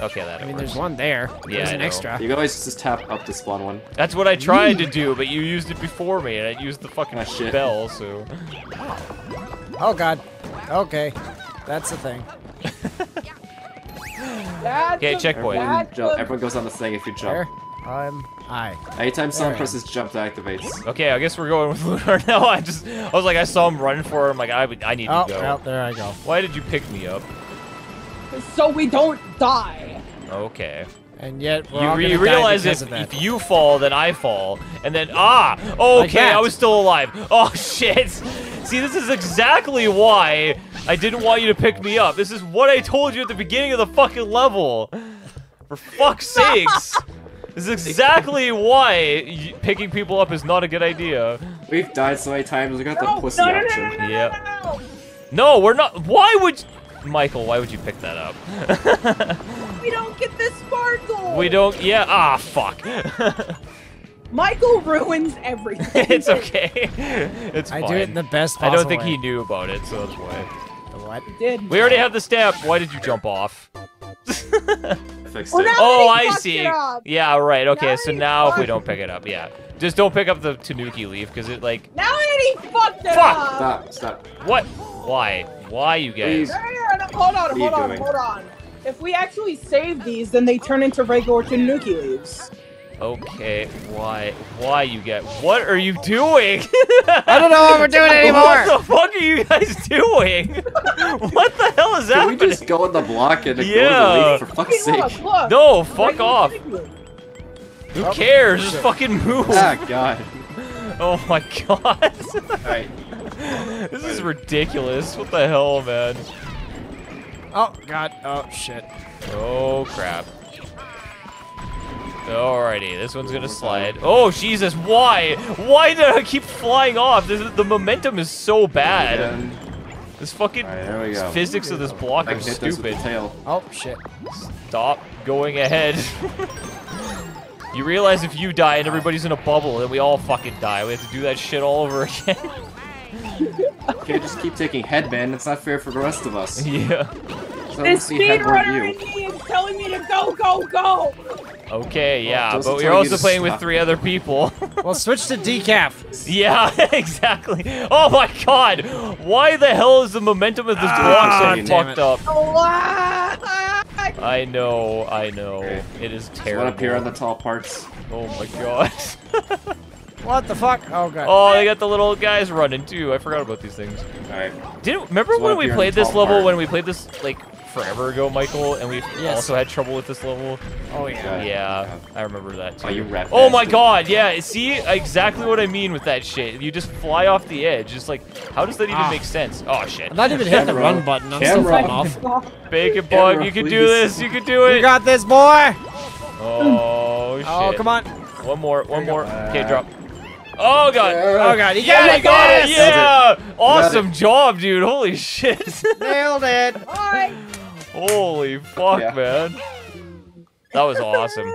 S2: Okay, that
S1: I mean,
S2: works.
S1: there's one there.
S2: Yeah,
S1: There's an extra.
S3: You guys just tap up to spawn one.
S2: That's what I tried to do, but you used it before me, and I used the fucking
S3: Ah, shit.
S2: bell. So.
S1: Oh god. Okay. That's the thing.
S2: Okay, checkpoint.
S3: Everyone, jump, everyone goes on the thing if you
S1: There.
S3: jump.
S1: I'm I.
S3: Anytime someone presses jump, that activates.
S2: Okay, I guess we're going with Lunar now. I just, I was like, I saw him running for it. I'm like, I, would- I need
S1: Oh,
S2: to go.
S1: well, there I go.
S2: Why did you pick me up?
S4: So we don't die.
S2: Okay.
S1: And yet we're
S2: You,
S1: all
S2: re- you realize
S1: because
S2: if,
S1: of that.
S2: if you fall, then I fall, and then ah, okay,
S1: that.
S2: I was still alive. Oh shit! See, this is exactly why I didn't want you to pick me up. This is what I told you at the beginning of the fucking level. For fuck's sakes! This is exactly why picking people up is not a good idea.
S3: We've died so many times, we got
S4: No,
S3: the pussy
S4: no, no, no,
S3: option.
S4: no, no,
S2: Yeah.
S4: no, no.
S2: No, we're not. Why would? Michael, why would you pick that up?
S4: We don't get this sparkle.
S2: we don't. Yeah. Ah, fuck.
S4: Michael ruins everything.
S2: it's okay. It's
S1: I
S2: fine.
S1: do it in the best
S2: I don't think
S1: way.
S2: he knew about it, so that's why.
S1: The what?
S4: He did.
S2: We already have the stamp. Why did you jump off?
S4: Well,
S2: Oh, I see. Yeah, right. Okay,
S4: Now
S2: so now if we don't pick it up, yeah, just don't pick up the Tanuki leaf because it like
S4: Now he fucked it
S2: Fuck!
S4: up.
S3: Stop, stop.
S2: what? Why? Why you guys?
S3: Please.
S4: No, no, no, Hold on, hold on, hold on. If we actually save these, then they turn into regular Tanuki leaves.
S2: Okay, why? Why you get? What are you doing?
S1: I don't know what we're doing anymore.
S2: What the fuck are you guys doing? what the hell is that?
S3: Can we just go in the block and ignore
S2: Yeah.
S3: the leaf for fuck's
S4: Hey, look,
S3: sake?
S4: look.
S2: No, fuck
S4: Regular
S2: off.
S4: Tanuki leaf.
S2: Who cares? Just fucking move.
S3: Ah, God.
S2: Oh my god.
S3: Alright.
S2: this is ridiculous. What the hell, man?
S1: Oh god. Oh shit.
S2: Oh crap. Alrighty, this one's gonna slide. Oh Jesus, why? Why did I keep flying off? This the momentum is so bad. This fucking
S3: Alright, there we go.
S2: physics of this block
S3: I
S2: are
S3: can hit this with
S2: stupid.
S3: tail.
S1: Oh shit.
S2: Stop going ahead. you realize if you die and everybody's in a bubble, then we all fucking die. We have to do that shit all over again.
S3: Can't just keep taking headband. It's not fair for the rest of us.
S2: yeah.
S3: So
S4: The
S3: let's see headboard
S4: speedrunner in me is telling me to go, go, go.
S2: Okay, yeah,
S3: doesn't
S2: but
S3: tell
S2: you're also playing with three other people.
S1: Well, switch to decaf.
S2: yeah, exactly. Oh my god! Why the hell is the momentum of this block
S1: Ah,
S2: so
S1: damn
S2: fucked
S1: it.
S2: up? I know, I know.
S3: Okay.
S2: It is
S3: There's
S2: terrible.
S3: one up here on the tall parts.
S2: Oh my god.
S1: What the fuck? Oh god.
S2: oh, they got the little guys running too. I forgot about these things.
S3: Alright.
S2: Didn't remember
S3: There's one
S2: when we played this level
S3: part.
S2: when we played this like forever ago, Michael, and we
S1: Yes.
S2: also had trouble with this level.
S1: Oh yeah.
S3: Yeah.
S2: Yeah, I remember that too.
S3: Oh, you rat
S2: Oh my god, yeah, see exactly what I mean with that shit. You just fly off the edge. It's like, how does that even
S1: Ah.
S2: make sense? Oh shit.
S1: I'm not even hitting the run button. I'm still
S3: Camera.
S1: falling off.
S2: Bacon
S3: Camera,
S2: bug, you can do this. You can do it.
S1: You got this, boy.
S2: oh shit.
S1: Oh come on.
S2: One more, one more. Okay, drop. Oh god.
S1: Oh god. You
S2: Yeah,
S1: got
S2: I
S1: it.
S2: got it.
S1: Yes!
S2: Yeah.
S3: got
S2: Awesome job, dude. Holy shit.
S1: Nailed it.
S4: Alright.
S2: Holy fuck,
S3: Yeah.
S2: man. That was awesome.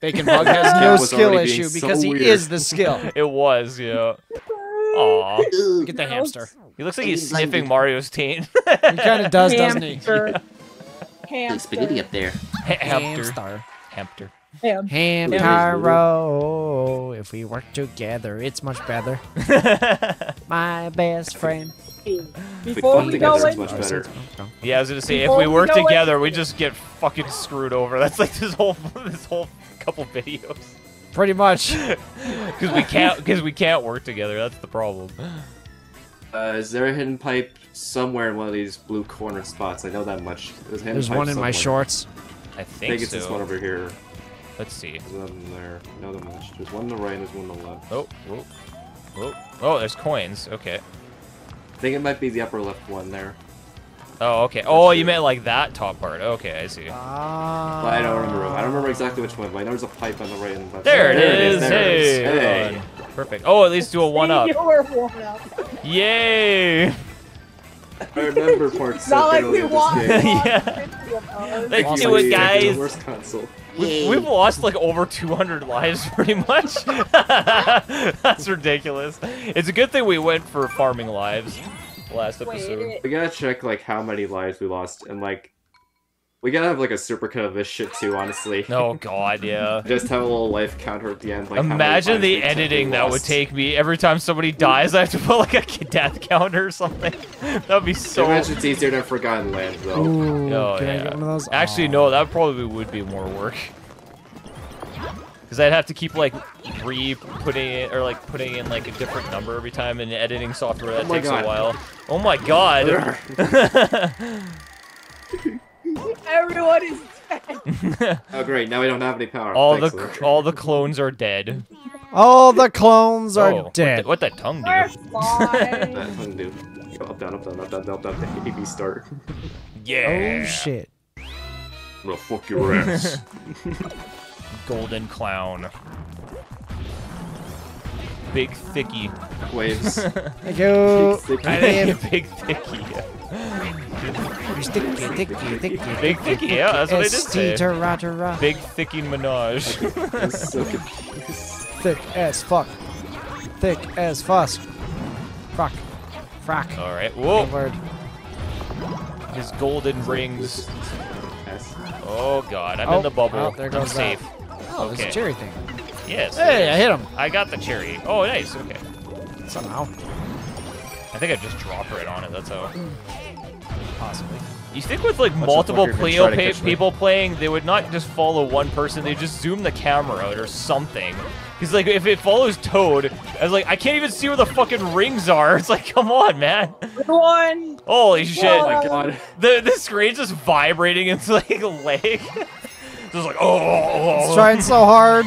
S1: Bakon Pug has no skill
S3: already being
S1: issue
S3: so
S1: because he
S3: weird.
S1: is the skill.
S2: It was, yeah. Aw.
S1: Get the hamster.
S2: He looks like he's sniffing Mario's taint.
S1: He kind of does, doesn't he?
S4: Hamster.
S5: There's
S4: Hamster.
S5: spaghetti up there.
S2: Hamster. Hamster.
S4: Ham.
S1: Ham
S3: Yeah.
S1: Taro. If we work together, it's much better. My best friend.
S4: Before
S3: fuck
S4: we
S3: together,
S4: go in,
S3: much better.
S2: Yeah, I was gonna say
S4: Before
S2: if we
S4: we
S2: work
S4: go in-
S2: together, we just get fucking screwed over. That's like this whole this whole couple videos.
S1: Pretty much.
S2: Because we can't because we can't work together. That's the problem.
S3: Uh, is there a hidden pipe somewhere in one of these blue corner spots? I know that much. There's, a hidden
S1: There's
S3: pipe
S1: one in my shorts.
S2: I
S3: I
S2: think,
S3: think it's this one over here.
S2: Let's see.
S3: There's one there. No, the much. There's one on the right. and There's one on the left.
S2: Oh, whoa, whoa. Oh, there's coins. Okay.
S3: I think it might be the upper left one there.
S2: Oh, okay. Oh, you meant like that top part. Okay, I see.
S1: Ah.
S3: But I don't remember. I don't remember exactly which one. But I know there's a pipe on the right and left.
S2: There it
S3: There
S2: is.
S3: There it is.
S2: Hey,
S3: Hey.
S2: hold on. Perfect. Oh, at least do a one up.
S4: You were one up.
S2: Yay!
S3: I remember parts
S4: It's not like we
S3: of
S4: want.
S2: Yeah. Let's
S3: Thank
S2: do
S3: you,
S2: it, guys.
S3: The worst console.
S2: We've, we've lost like over 200 lives pretty much. That's ridiculous. It's a good thing we went for farming lives last episode.
S4: Wait,
S3: We gotta check like how many lives we lost and like we gotta have like a supercut of this shit too. Honestly.
S2: Oh god, yeah.
S3: Just have a little life counter at the end. Like
S2: Imagine the editing that would take me every time somebody dies. I have to put like a death counter or something. That'd be so.
S3: Imagine it's easier than Forgotten Land though.
S1: Ooh,
S2: Oh,
S1: can I
S2: yeah.
S1: get one of those?
S2: Actually, no, that probably would be more work. Because I'd have to keep like re-putting it or like putting in like a different number every time in editing software. That
S3: Oh my
S2: takes
S3: God.
S2: a while. Oh my god.
S4: Everyone is dead.
S3: oh great, now we don't have any power.
S2: all the
S3: Luke.
S2: all the clones are dead.
S1: All the clones are
S2: oh, what
S1: dead.
S2: the- What that tongue do?
S4: fine.
S3: That one do. Go up down up down up down up down the AB start.
S2: Yeah.
S1: Oh shit.
S3: I'm gonna fuck your ass.
S2: Golden clown. Big thicky.
S3: Waves.
S1: Thank you.
S3: Thick-
S1: I
S2: a big thicky.
S1: sticky, thicky, thicky.
S2: Big thicky, yeah, that's what I did say.
S1: Rata,
S2: Big thicky Minaj.
S3: I'm so confused.
S1: Thick as fuck. Thick as fuss. Fuck. Frack.
S2: All right.
S1: Good
S2: Whoa.
S1: word.
S2: His golden rings.
S3: Yes.
S2: Oh god, I'm
S1: Oh,
S2: in the bubble.
S1: oh, there goes
S2: I'm safe.
S1: Oh, there's
S2: Okay.
S1: a cherry thing.
S2: Yes.
S1: Hey, I hit him.
S2: I got the cherry. Oh, nice. Okay.
S1: Somehow.
S2: I think I just dropped right on it. That's how.
S1: Possibly.
S2: You think with like
S3: Bunch of
S2: multiple
S3: fuckers gonna
S2: play
S3: try to
S2: pa-
S3: catch me.
S2: people playing, they would not just follow one person. They just zoom the camera out or something. Because like if it follows Toad, I was like, I can't even see where the fucking rings are. It's like, come on, man.
S4: One.
S2: Holy shit.
S3: Oh, oh my god.
S2: The the screen's just vibrating It's like a leg. just like oh.
S1: oh, oh it's trying so hard.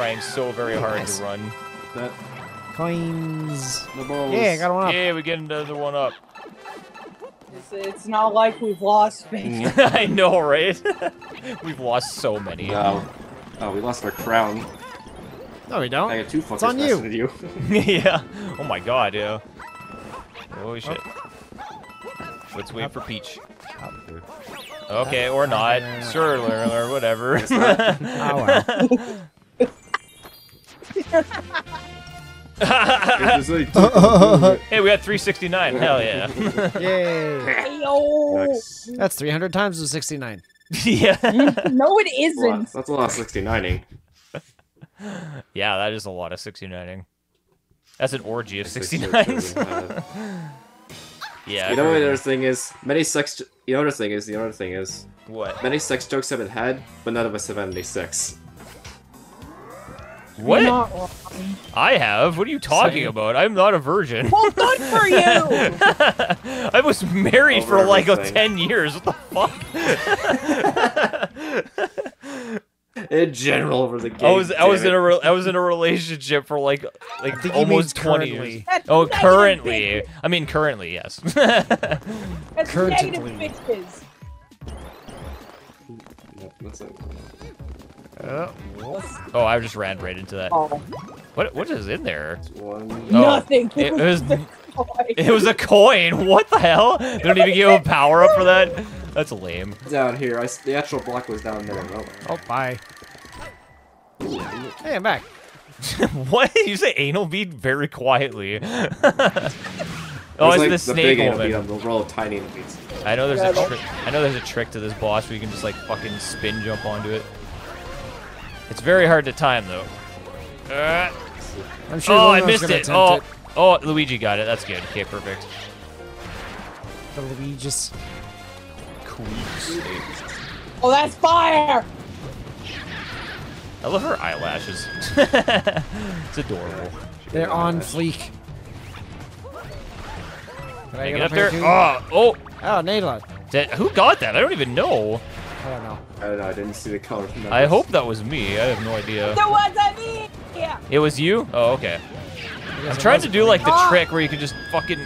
S2: Yeah. It's trying so very hard
S1: Nice.
S2: to run.
S3: That,
S1: Coins.
S3: the balls.
S1: Yeah, got one up.
S2: Yeah, we get another one up.
S4: It's, it's not like we've lost faith. Mm.
S2: I know, right? We've lost so many.
S3: No. Oh, we lost our crown.
S1: No, we don't.
S3: I got two fuckers
S1: on you.
S3: you.
S2: yeah. Oh my god, yeah. Holy shit. Oh. Let's wait for Peach. Okay, or not. Sure, or, or whatever.
S1: Oh well.
S3: There's only two people
S2: hey, we got 369. Hell yeah.
S1: Yay.
S4: Ayo.
S3: Nice.
S1: That's 300 times the 69.
S2: yeah.
S4: No, it
S3: Wow,
S4: isn't.
S3: That's a lot of 69ing.
S2: Yeah, that is a lot of 69ing. That's an orgy of
S3: Six
S2: 69s. yeah.
S3: You know what the other thing is? Many sex. You know what the thing is? The other thing is
S2: What?
S3: many sex jokes have been had, but none of us have had any sex.
S2: What?
S4: Not.
S2: I have? What are you talking
S1: Same.
S2: about? I'm not a virgin.
S4: Well, good for you.
S2: I was married for like a
S3: everything.
S2: 10 years. What the fuck?
S3: In general, over the game.
S2: I was I was in a re- I was in a relationship for like like
S1: think
S2: almost 20
S1: currently.
S2: years.
S4: That's
S2: Oh, currently.
S4: bitches.
S2: I mean currently, yes.
S4: That's
S1: Currently.
S4: negative bitches.
S3: No, that's it.
S1: Oh.
S2: oh, I just ran right into that.
S4: Oh,
S2: What what is in there?
S3: One.
S2: Oh,
S4: nothing.
S2: it was it was a coin. What the hell? They don't even give a power up for that. That's lame.
S3: Down here. I s the actual block was down there. Oh,
S1: Oh, bye. Hey, I'm back.
S2: what? You say anal bead very quietly. oh,
S3: It's
S2: it's
S3: like
S2: the
S3: the
S2: snake
S3: big
S2: woman.
S3: beat on roll of tiny beats.
S2: I know there's
S4: Yeah,
S2: a trick. I know there's a trick to this boss where you can just like fucking spin jump onto it. It's very hard to time though. Uh,
S1: I'm sure
S2: oh, I missed
S1: gonna
S2: it. Oh, oh, Luigi got it. That's good. Okay, perfect.
S1: it. The Luigi's.
S4: Oh, that's fire.
S2: I love her eyelashes. it's adorable.
S1: They're on fleek. Can I get
S2: get up
S1: here
S2: there?
S1: too?
S2: Oh, oh.
S1: Oh, Nadla.
S2: That, who got that? I don't even know.
S1: I don't know.
S3: I don't know. I didn't see the color. From that
S2: I hope that was me. I have no idea.
S4: The ones I mean. Yeah.
S2: It was you? Oh, okay.
S1: I
S2: I'm trying to do like the
S4: Ah!
S2: trick where you can just fucking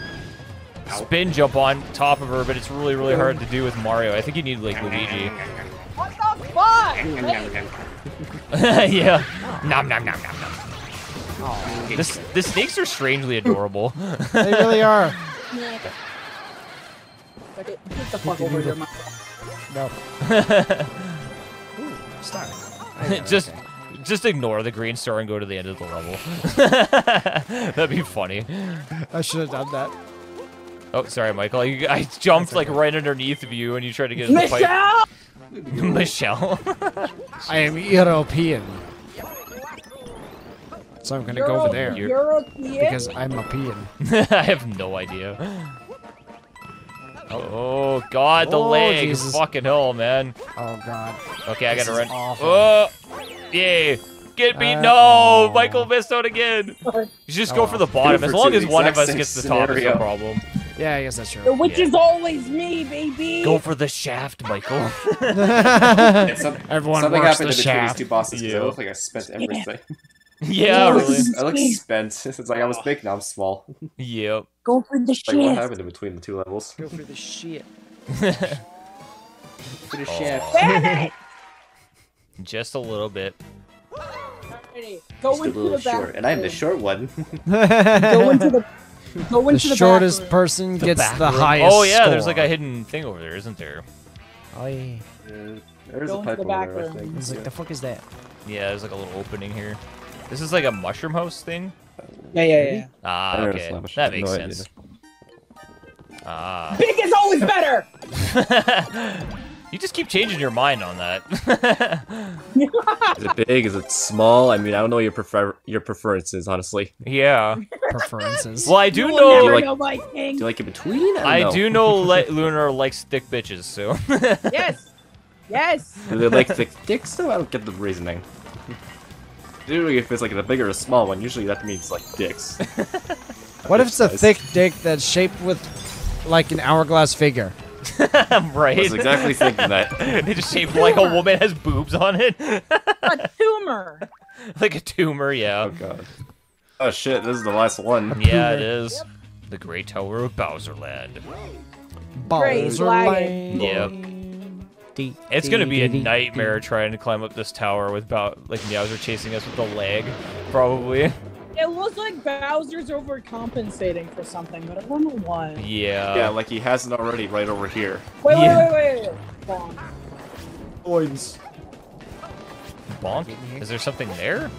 S2: spin jump on top of her, but it's really, really hard to do with Mario. I think you need like Luigi.
S4: What the fuck?
S2: Yeah. Nom nom nom nom nom. This the snakes are strangely adorable.
S1: They really are.
S4: Get the fuck over here, man.
S1: No. Ooh, star.
S2: just just ignore the green star and go to the end of the level. That'd be funny.
S1: I should have done that.
S2: Oh, sorry, Michael. I, I jumped like right underneath of you and you tried to get in the fight.
S4: Michelle!
S2: Michelle.
S1: I am European. So I'm gonna go over there
S4: European?
S1: because I'm a peon.
S2: I have no idea. Oh god, the
S1: Oh,
S2: leg!
S1: Jesus.
S2: Fucking hell, man.
S1: Oh God.
S2: Okay, I
S1: This
S2: gotta run.
S1: awful.
S2: Oh, yay! Get me!
S1: Uh,
S2: no,
S1: oh.
S2: Michael missed out again. You just go
S1: Oh.
S2: for the bottom.
S3: Two
S2: As long as one of us gets the top, it's no problem.
S1: Yeah, I guess that's true.
S4: The
S1: true.
S4: witch
S2: Yeah.
S4: is always me, baby.
S2: Go for the shaft, Michael.
S3: Some,
S1: Everyone
S3: something
S1: works
S3: happened
S1: the
S3: in between
S1: shaft.
S3: these two bosses 'cause
S2: Yeah.
S3: I look like I spent everything.
S2: yeah,
S3: I
S2: really.
S3: I look spent. It's like I was big, now I'm small.
S2: Yep.
S4: Go for the
S3: Like what happened in between the two levels?
S1: Go for the shit.
S3: For the shaft.
S4: Damn!
S2: Just a little bit.
S4: Alrighty, Go
S5: Just a little
S4: the back.
S5: short, and I'm the short one.
S4: Go into the. Go into the,
S1: shortest
S4: back room.
S1: person gets
S2: back
S1: the highest.
S2: Oh yeah, there's like a hidden thing over there, isn't there?
S1: Oh yeah.
S3: There's
S4: Go
S3: a
S4: into
S3: pipe
S4: the
S3: over there, I think.
S1: It's like the fuck is that?
S2: Yeah, there's like a little opening here. This is like a mushroom house thing.
S4: Yeah, yeah, yeah.
S2: Ah,
S3: There it
S2: okay,
S3: is,
S2: that makes
S3: no idea.
S2: sense. Ah.
S4: Big is always better.
S2: you just keep changing your mind on that.
S3: Is it big? Is it small? I mean, I don't know your prefer your preferences, honestly.
S2: yeah.
S1: Preferences.
S2: Well, I do
S4: You will
S2: know.
S4: never
S3: like-
S4: know my king.
S3: Do you like in between? I, don't
S2: I
S3: know.
S2: do know Le- Lunar likes thick bitches, so.
S4: Yes. Yes.
S3: Do they like thick dicks though? I don't get the reasoning. Usually, if it's like a big or a small one, usually that means like dicks.
S1: What if it's a
S3: Size.
S1: thick dick that's shaped with like an hourglass figure?
S2: right.
S3: I was exactly thinking that.
S2: they just shaped like a woman has boobs on it,
S4: A tumor.
S2: like a tumor. Yeah.
S3: Oh god. Oh shit! This is the last one.
S2: Yeah, it is. The Great Tower of Bowserland.
S4: Great,
S1: Bowser
S4: lagging.
S2: Yep.
S1: Dee,
S2: It's gonna be a
S1: dee, dee,
S2: nightmare trying to climb up this tower with Bow like Meowser chasing us with the leg, probably.
S4: It looks like Bowser's overcompensating for something, but I don't know why.
S2: Yeah.
S3: Yeah, like he hasn't already right over here.
S4: Wait,
S2: Yeah.
S4: wait, wait, wait, wait. Bonk.
S3: Coins.
S2: Bonk. Is there something there?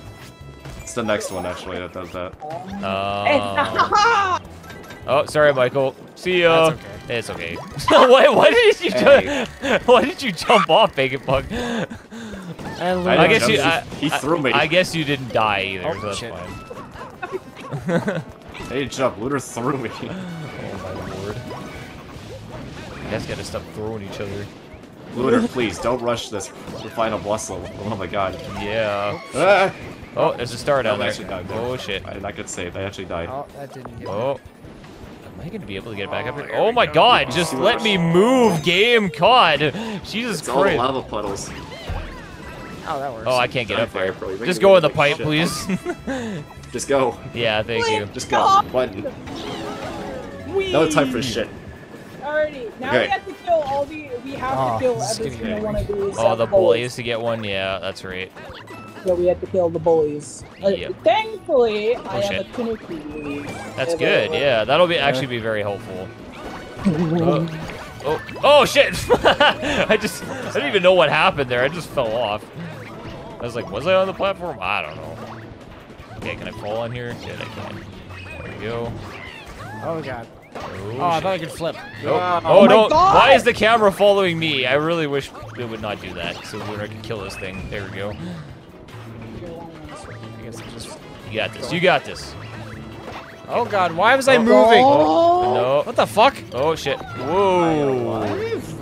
S3: It's the next one actually that does that.
S2: Uh, oh, sorry, Michael. See ya.
S1: That's okay.
S2: It's okay. why, why did you
S3: Hey.
S2: Why did you jump off, Bakon Pug?
S1: And
S3: I
S2: I guess
S3: know,
S2: you.
S3: he-
S2: I,
S3: he threw
S2: I-
S3: me.
S2: I guess you didn't die either,
S1: Oh,
S2: so that's
S1: shit.
S2: fine.
S3: Hey, jump! Looter threw me.
S2: Oh my lord. You guys gotta stop throwing each other.
S3: Looter, please don't rush this the final boss level. Oh my god.
S2: Yeah.
S3: Ah!
S2: Oh, there's a star down
S3: I
S2: there.
S3: actually died.
S2: Oh shit.
S3: I did not get saved. I actually died.
S1: Oh, that didn't get me.
S2: Oh. Am I gonna be able to get back up here? Oh my god, just let me move, game COD! Jesus
S3: It's all the
S2: Christ.
S3: lava puddles.
S1: Oh, that works.
S2: Oh, I can't get up
S3: Fire,
S2: there.
S3: bro. You make
S2: Just go in the pipe,
S3: shit.
S2: please.
S3: Just go.
S2: yeah, thank you.
S3: Just go. Button. No time for shit.
S4: Alrighty, now
S3: Okay.
S4: we have to kill all the. We have
S1: Oh,
S4: to kill every single one of these.
S2: Oh,
S4: uh,
S2: the
S4: bullies.
S2: boys to get one? Yeah, that's right.
S4: Yeah, we have to kill the bullies. Uh,
S2: Yep.
S4: Thankfully, I have a Tanuki. lead.
S2: That's
S4: Yeah,
S2: good,
S4: but-
S2: yeah. That'll be actually be very helpful. Uh, oh, oh shit! I just, I didn't even know what happened there. I just fell off. I was like, was I on the platform? I don't know. Okay, can I fall on here? Good, I can. There we go.
S1: Oh god.
S2: Oh,
S1: Oh, I thought I could flip.
S2: Oh,
S3: Ah.
S2: oh,
S4: my
S2: don't!
S4: God!
S2: Why is the camera following me? I really wish it would not do that, so Lunar can kill this thing. There we go.
S1: I guess I just.
S2: You got this. You got this.
S1: Oh god, why was I
S2: Oh.
S1: moving?
S4: Oh,
S2: No.
S1: What the fuck?
S2: Oh shit. Whoa.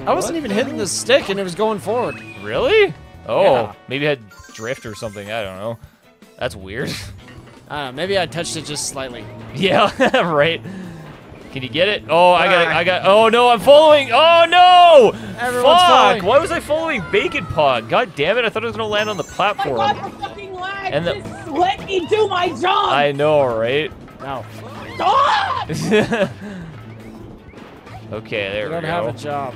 S1: I wasn't even hitting the stick and it was going forward.
S2: Really? Oh,
S1: Yeah.
S2: maybe I had drift or something. I don't know. That's weird.
S1: I don't know, maybe I touched it just slightly.
S2: yeah, right. Can you get it? Oh, I got it. I got. Oh no, I'm following. Oh no!
S1: Everyone's
S2: Fuck!
S1: following.
S2: Why was I following Bacon Pod? God damn it! I thought it was gonna land on the
S4: my
S2: platform.
S4: God, the fucking lag!
S2: And the-
S4: Just let me do my job!
S2: I know, right?
S1: No,
S4: Ah!
S2: okay, there we
S1: you
S2: we
S1: don't have a job.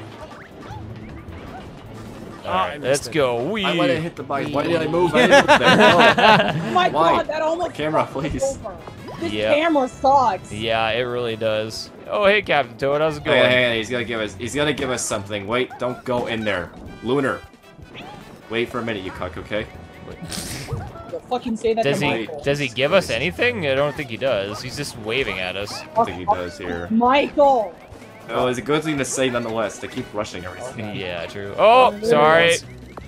S2: All
S1: I
S2: right,
S1: missed
S2: let's
S1: it.
S2: go. We.
S3: I went and hit the bike. Why did I move? I didn't move there.
S4: Oh my
S3: Why?
S4: god, that almost
S3: Camera, please.
S4: over. This
S2: Yeah.
S4: camera sucks.
S2: Yeah, it really does. Oh, hey, Captain Toad, how's it
S3: Oh.
S2: going?
S3: Hey, hey, hey, he's gonna give us. He's gonna give us something. Wait, don't go in there. Lunar. Wait for a minute, you cuck. Okay.
S4: Don't fucking say that
S2: Does
S4: to
S2: he
S4: Michael.
S2: does he give us anything? I don't think he does. He's just waving at us.
S3: I think he does here.
S4: Michael!
S3: Oh, it's a good thing to say nonetheless. They keep rushing everything.
S2: Yeah, true. Oh,
S4: oh
S2: sorry.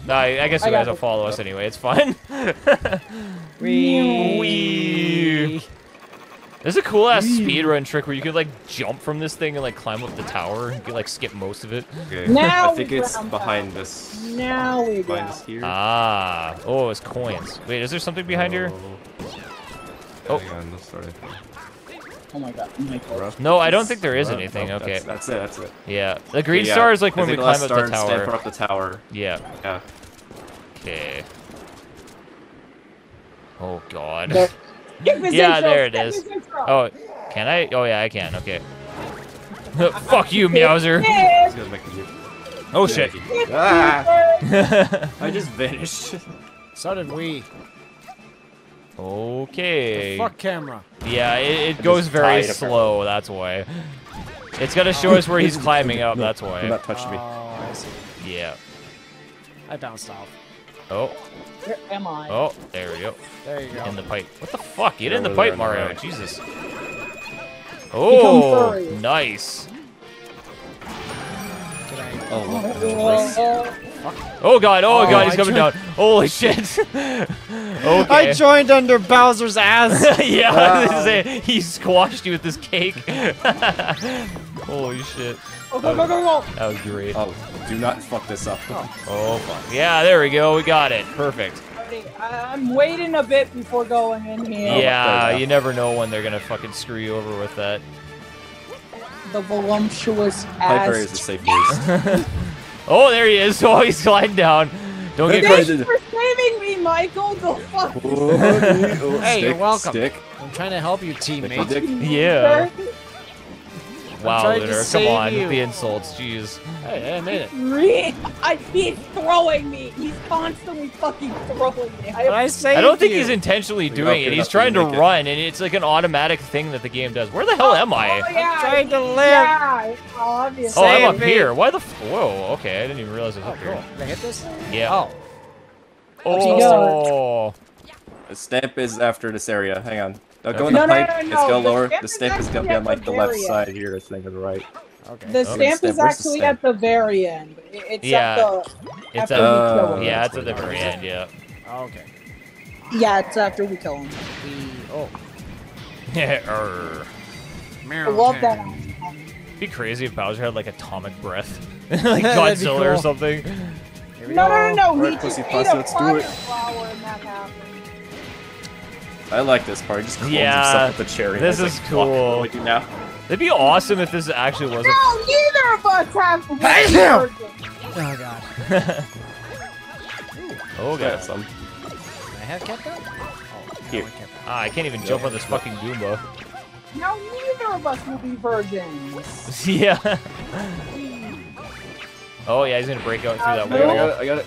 S2: No, I I guess you
S4: I
S2: guys will follow us anyway. It's fine. Wee. There's a cool ass speedrun trick where you could like jump from this thing and like climb up the tower. You could like skip most of it.
S3: Okay.
S4: Now
S3: I think it's behind
S4: up.
S3: this.
S4: Now we go.
S3: Behind this here.
S2: Ah. Oh, it's coins. Wait, is there something behind here?
S3: Oh.
S2: Oh.
S3: Hang on, let's start it.
S4: Oh my god, Michael.
S2: No, I don't think there is
S3: Oh,
S2: anything.
S3: no,
S2: Okay.
S3: That's, that's it. That's it.
S2: Yeah. The green
S3: Yeah,
S2: star is like
S3: I
S2: when we climb up the
S3: and Stand
S2: tower.
S3: up the tower.
S2: Yeah.
S3: Yeah.
S2: Okay. Oh god.
S4: The- Skip his
S2: Yeah, there it
S4: skip
S2: is.
S4: his intro.
S2: Oh, can I? Oh yeah, I can. Okay. Fuck you, Meowser.
S3: He's gonna make the
S2: Oh shit.
S3: Ah! I just vanished.
S1: So did we.
S2: Okay.
S1: The Fuck camera.
S2: Yeah, it, it goes very
S3: tied,
S2: slow. That's why. It's gonna show us where he's climbing up. That's why.
S3: not touch me.
S1: Oh, I see.
S2: Yeah.
S1: I bounced off.
S2: Oh.
S4: Where am I?
S2: Oh. There we go.
S1: There you go.
S2: In the pipe. What the fuck? Get in the pipe,
S3: there on the
S2: Mario.
S3: right.
S2: Jesus. Oh, nice.
S3: Oh, look.
S4: Oh,
S2: oh, Oh god, oh,
S1: Oh,
S2: god, he's oh,
S1: I
S2: coming down. Holy shit. okay.
S1: I joined under Bowser's ass.
S2: yeah, I was gonna he squashed you with this cake. Holy shit.
S4: Oh, go, go, go, go.
S2: That was great.
S3: Oh, do not fuck this up.
S2: Oh, oh fuck. Yeah, there we go. We got it. Perfect.
S4: I'm waiting a bit before going in here.
S2: Oh,
S3: yeah, you
S2: you never know when they're gonna fucking screw you over with that.
S4: The voluptuous
S3: Piper is a
S4: ass.
S3: safe place.
S2: Oh, there he is. Oh, he's sliding down. Don't get
S3: Hey,
S2: crazy.
S4: Thanks for saving me, Michael. Go fuck
S1: Hey, you're welcome.
S3: Stick.
S1: I'm trying to help you,
S3: Sticky
S1: teammate.
S2: Yeah.
S1: Trying
S2: Wow,
S1: to
S2: Lunar, come on.
S1: you.
S2: The insults, jeez.
S1: Hey, hey, I made it.
S4: I, he's throwing me. He's constantly fucking throwing me. I
S1: I
S2: I don't think
S1: you.
S2: he's intentionally
S3: We
S2: doing it. He's trying to
S3: make it.
S2: run, and it's like an automatic thing that the game does. Where the hell oh, am I?
S4: Oh,
S2: I?
S4: yeah,
S1: trying to live.
S4: Yeah, obviously.
S2: Oh, I'm up
S1: me.
S2: here. Why the? F Whoa. Okay, I didn't even realize I was
S1: Oh,
S2: up
S1: cool.
S2: here.
S1: Can I hit this?
S2: Yeah.
S1: Oh.
S2: Oh.
S3: The stamp is after this area. Hang on. Now go in
S4: No,
S3: the
S4: no,
S3: pipe.
S4: no,
S3: It's
S4: no,
S3: going
S4: the
S3: lower.
S4: stamp
S3: The stamp is
S4: actually
S3: going to be on like
S4: the
S3: the left
S4: very
S3: side here. This thing on the right.
S1: Okay.
S4: The
S3: Oh,
S4: stamp
S3: stamp.
S4: is actually
S3: stamp?
S4: at the very end. It's
S2: Yeah.
S4: at the.
S2: It's
S4: after
S2: at.
S4: we
S3: Uh,
S4: kill him.
S2: Yeah, it's at the very end. Yeah.
S1: Okay.
S4: Yeah, it's after we kill him.
S1: The oh.
S2: Err.
S4: I love that.
S2: Be crazy if Bowser had like atomic breath, like
S1: That'd be
S2: Godzilla or something.
S4: No, no, no, no.
S3: Alright,
S4: He just
S3: Pussy
S4: ate a
S3: let's do
S4: fire
S3: it.
S4: flower and that happened.
S3: I like this part. He just clones
S2: Yeah,
S3: himself with the cherry.
S2: this is
S3: like,
S2: cool.
S3: What do we do now?
S2: It'd be awesome if this actually was a.
S4: No, neither of us have.
S1: Hey,
S4: virgin.
S1: Oh god.
S2: Oh
S3: Yeah, some.
S1: I have cat that? Oh,
S3: Here.
S1: no, I can't.
S2: Ah, I can't even jump on this fucking Goomba.
S4: No, neither of us will be virgins.
S2: yeah. Oh yeah, he's gonna break out through that
S3: I got it. I got it.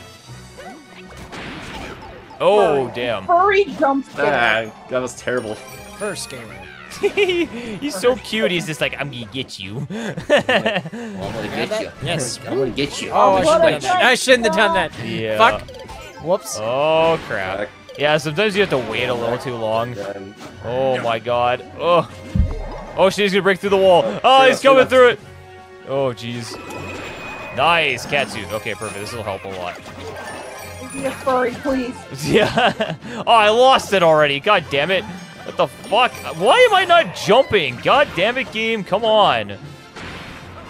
S2: Oh damn.
S4: Furry jump scare.
S3: Ah, that was terrible.
S1: First gamer.
S2: he's so cute. He's just like, I'm gonna get you.
S5: I'm gonna get you.
S1: Yes.
S5: I'm gonna get you.
S1: Oh, I shouldn't have done that. I shouldn't have done that.
S2: yeah.
S1: Fuck. Whoops.
S2: Oh crap. Yeah, sometimes you have to wait a little too long. Oh my god. Oh. Oh shit, he's gonna break through the wall. Oh, he's coming through it. Oh jeez. Nice, catsuit. Okay, perfect. This will help a lot.
S4: Be a furry, please.
S2: Yeah. oh, I lost it already. God damn it. What the fuck? Why am I not jumping? God damn it, game. Come on.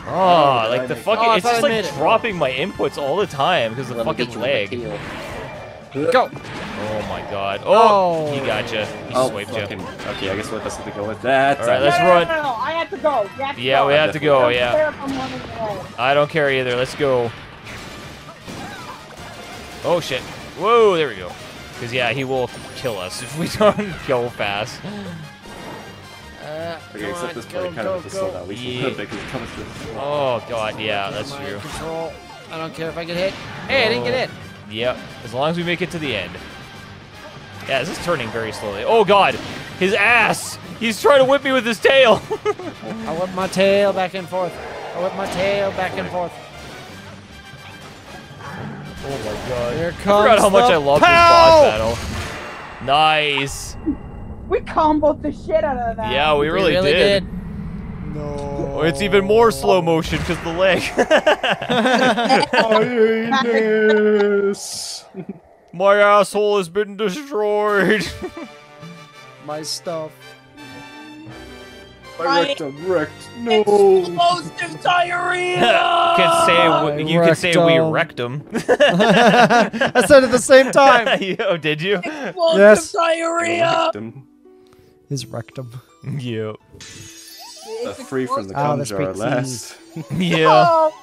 S2: Ah, oh, like the fucking,
S1: oh,
S2: it's just like
S1: it.
S2: dropping my inputs all the time because of the fucking
S5: get you with my
S2: leg.
S1: Go.
S2: Oh my god. Oh,
S1: Oh.
S2: he gotcha. He
S3: Oh,
S2: swiped
S3: fucking.
S2: you.
S3: Okay, I guess we're supposed to go with that.
S2: All right, let's
S4: no,
S2: run.
S4: No, no, no, I have to go. Have to
S2: Yeah,
S4: go.
S2: we have to go.
S4: Don't
S2: Yeah.
S4: care if I'm running.
S2: I don't care either. Let's go. Oh shit. Whoa, there we go. Because yeah, he will kill us if we don't go fast.
S1: Uh,
S3: Okay, except
S1: on,
S3: this
S1: go,
S3: part kind
S1: go,
S3: of has to slow
S1: go.
S3: We
S2: Yeah.
S3: should because it comes through.
S2: Oh god, yeah, that's true.
S1: Control. I don't care if I get hit. Hey, I didn't get hit.
S2: Yep, as long as we make it to the end. Yeah, this is turning very slowly. Oh god, his ass! He's trying to whip me with his tail!
S1: I whip my tail back and forth. I whip my tail back and forth.
S2: Oh my god.
S1: Here
S2: I forgot how much I love
S1: pow!
S2: this boss battle. Nice.
S4: We comboed the shit out of that.
S2: Yeah, we really,
S1: really
S2: did.
S1: did. No.
S2: Oh, it's even more slow motion because the leg.
S3: Hyenas!
S2: My asshole has been destroyed.
S1: My stuff.
S3: I wrecked him, wrecked. No!
S4: Explosive diarrhea!
S2: could say w- you could say we
S1: Rectum.
S2: wrecked him.
S1: I said it at the same time.
S2: Yo, did you?
S4: Explosive
S1: Yes.
S4: diarrhea!
S3: Wrecked him.
S1: His rectum.
S2: Yep.
S3: Uh, free from the
S1: Oh,
S3: cum
S1: that's
S3: jar
S1: pretty
S3: last.
S2: Yeah.
S4: Oh,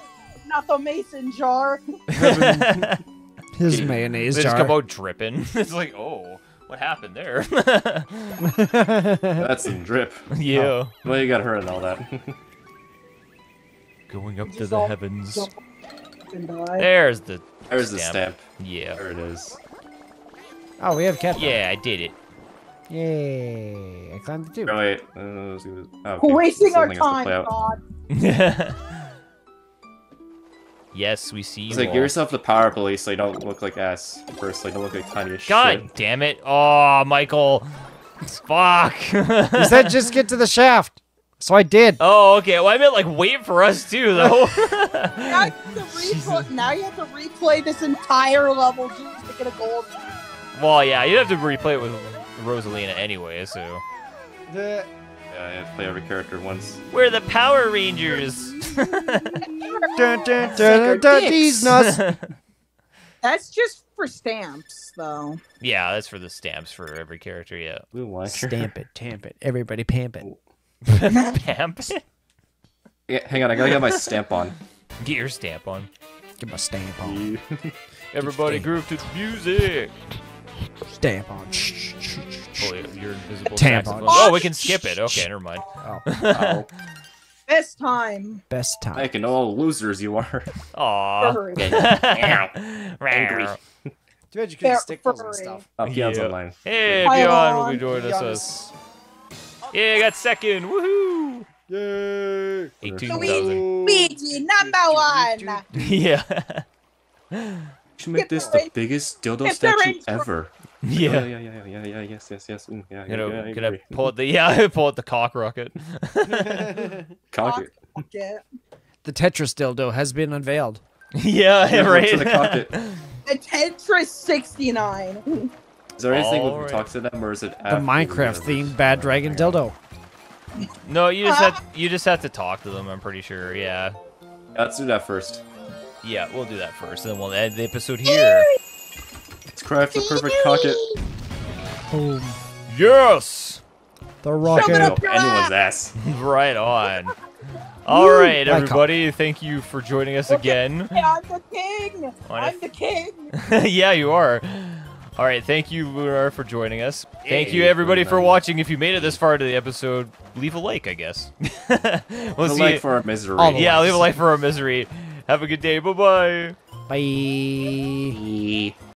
S4: not the mason jar.
S1: His mayonnaise
S2: they just
S1: jar.
S2: come out dripping. It's like, oh, what happened there?
S3: That's some drip.
S2: yeah.
S3: Well, you got her and all that.
S2: Going up to the heavens.
S4: jump and die.
S2: There's the.
S3: There's the
S2: Stamp.
S3: stamp.
S2: Yeah.
S3: There it is.
S1: oh, we have cat.
S2: Yeah, I did it.
S1: Yay! I climbed the tube.
S3: Oh, wait. Uh, let's see what- oh, okay.
S4: We're wasting
S3: Still
S4: our
S3: think it has to
S4: time,
S3: play out.
S4: God.
S2: Yes, we see you.
S3: It's like
S2: all.
S3: give yourself the power police so you don't look like ass first, like, don't look like tiny as
S2: God
S3: shit.
S2: damn it! Oh, Michael. Fuck.
S1: He said just get to the shaft. So I did.
S2: Oh, okay. Well, I meant like wait for us too, though.
S4: Now you, have to replay, now you have to replay this entire level just to get a gold.
S2: well, yeah, you'd have to replay it with Rosalina anyway. So
S3: Yeah, I have to play every character once.
S2: we're the Power Rangers.
S1: Dun, dun, dun, dun, dun, these nuts.
S4: That's just for stamps, though.
S2: yeah, that's for the stamps for every character. Yeah.
S3: Blue Wanker.
S1: Stamp it, tamp it. Everybody pamp it.
S2: Pamp.
S3: Yeah, hang on, I gotta get my stamp on.
S2: Get your stamp on.
S1: Get my stamp on.
S2: Everybody groove to the music.
S1: Stamp on.
S2: Oh, your invisible
S1: Tampon.
S2: Oh, we can skip it. Okay, never mind.
S1: Oh, oh.
S3: Ow.
S4: This time.
S1: best time.
S3: Making all losers you are.
S2: Aw. Angry.
S1: Too bad you
S4: couldn't stick those and stuff.
S3: Oh, Keon's
S2: Yeah.
S3: online.
S2: Hey,
S4: Hi,
S2: Bjorn will be joining us. Yeah, I got second. Woohoo!
S1: Yay!
S2: Eight two
S4: Luigi, number one.
S2: Yeah.
S3: You should make this
S4: the
S3: the biggest dildo
S4: get
S3: statue
S4: ring-
S3: ever.
S2: Yeah.
S3: yeah, yeah, yeah, yeah, yeah, yes, yes, yes. Mm, yeah, yeah,
S2: Gonna,
S3: yeah, I
S2: gonna
S3: agree.
S2: pull the yeah, pull it the cock rocket.
S3: Cock it.
S1: The Tetris dildo has been unveiled.
S2: yeah,
S3: Yeah,
S2: right.
S3: to the cock it.
S4: The Tetris 69.
S3: Is there anything we
S2: Alright.
S3: can talk to them, or is it
S1: The Minecraft themed Bad Dragon dildo.
S2: no, you just have you just have to talk to them. I'm pretty sure. Yeah.
S3: Yeah, let's do that first.
S2: Yeah, we'll do that first, and then we'll end the episode here.
S3: Let's craft the perfect cock it.
S1: Boom.
S2: Yes.
S1: The rocket.
S4: up
S3: Up anyone's ass.
S2: right on. All right, everybody. Thank you for joining us again.
S4: Hey, I'm the king.
S2: What
S4: I'm the king.
S2: yeah, you are. All right, thank you, Lunar, for joining us. Thank you, everybody, for watching. If you made it this far to the episode, leave a like, I guess. we'll
S3: The
S2: see.
S3: like for our misery.
S2: Yeah,
S1: likes.
S2: leave a like for our misery. Have a good day. Bye bye.
S1: Bye.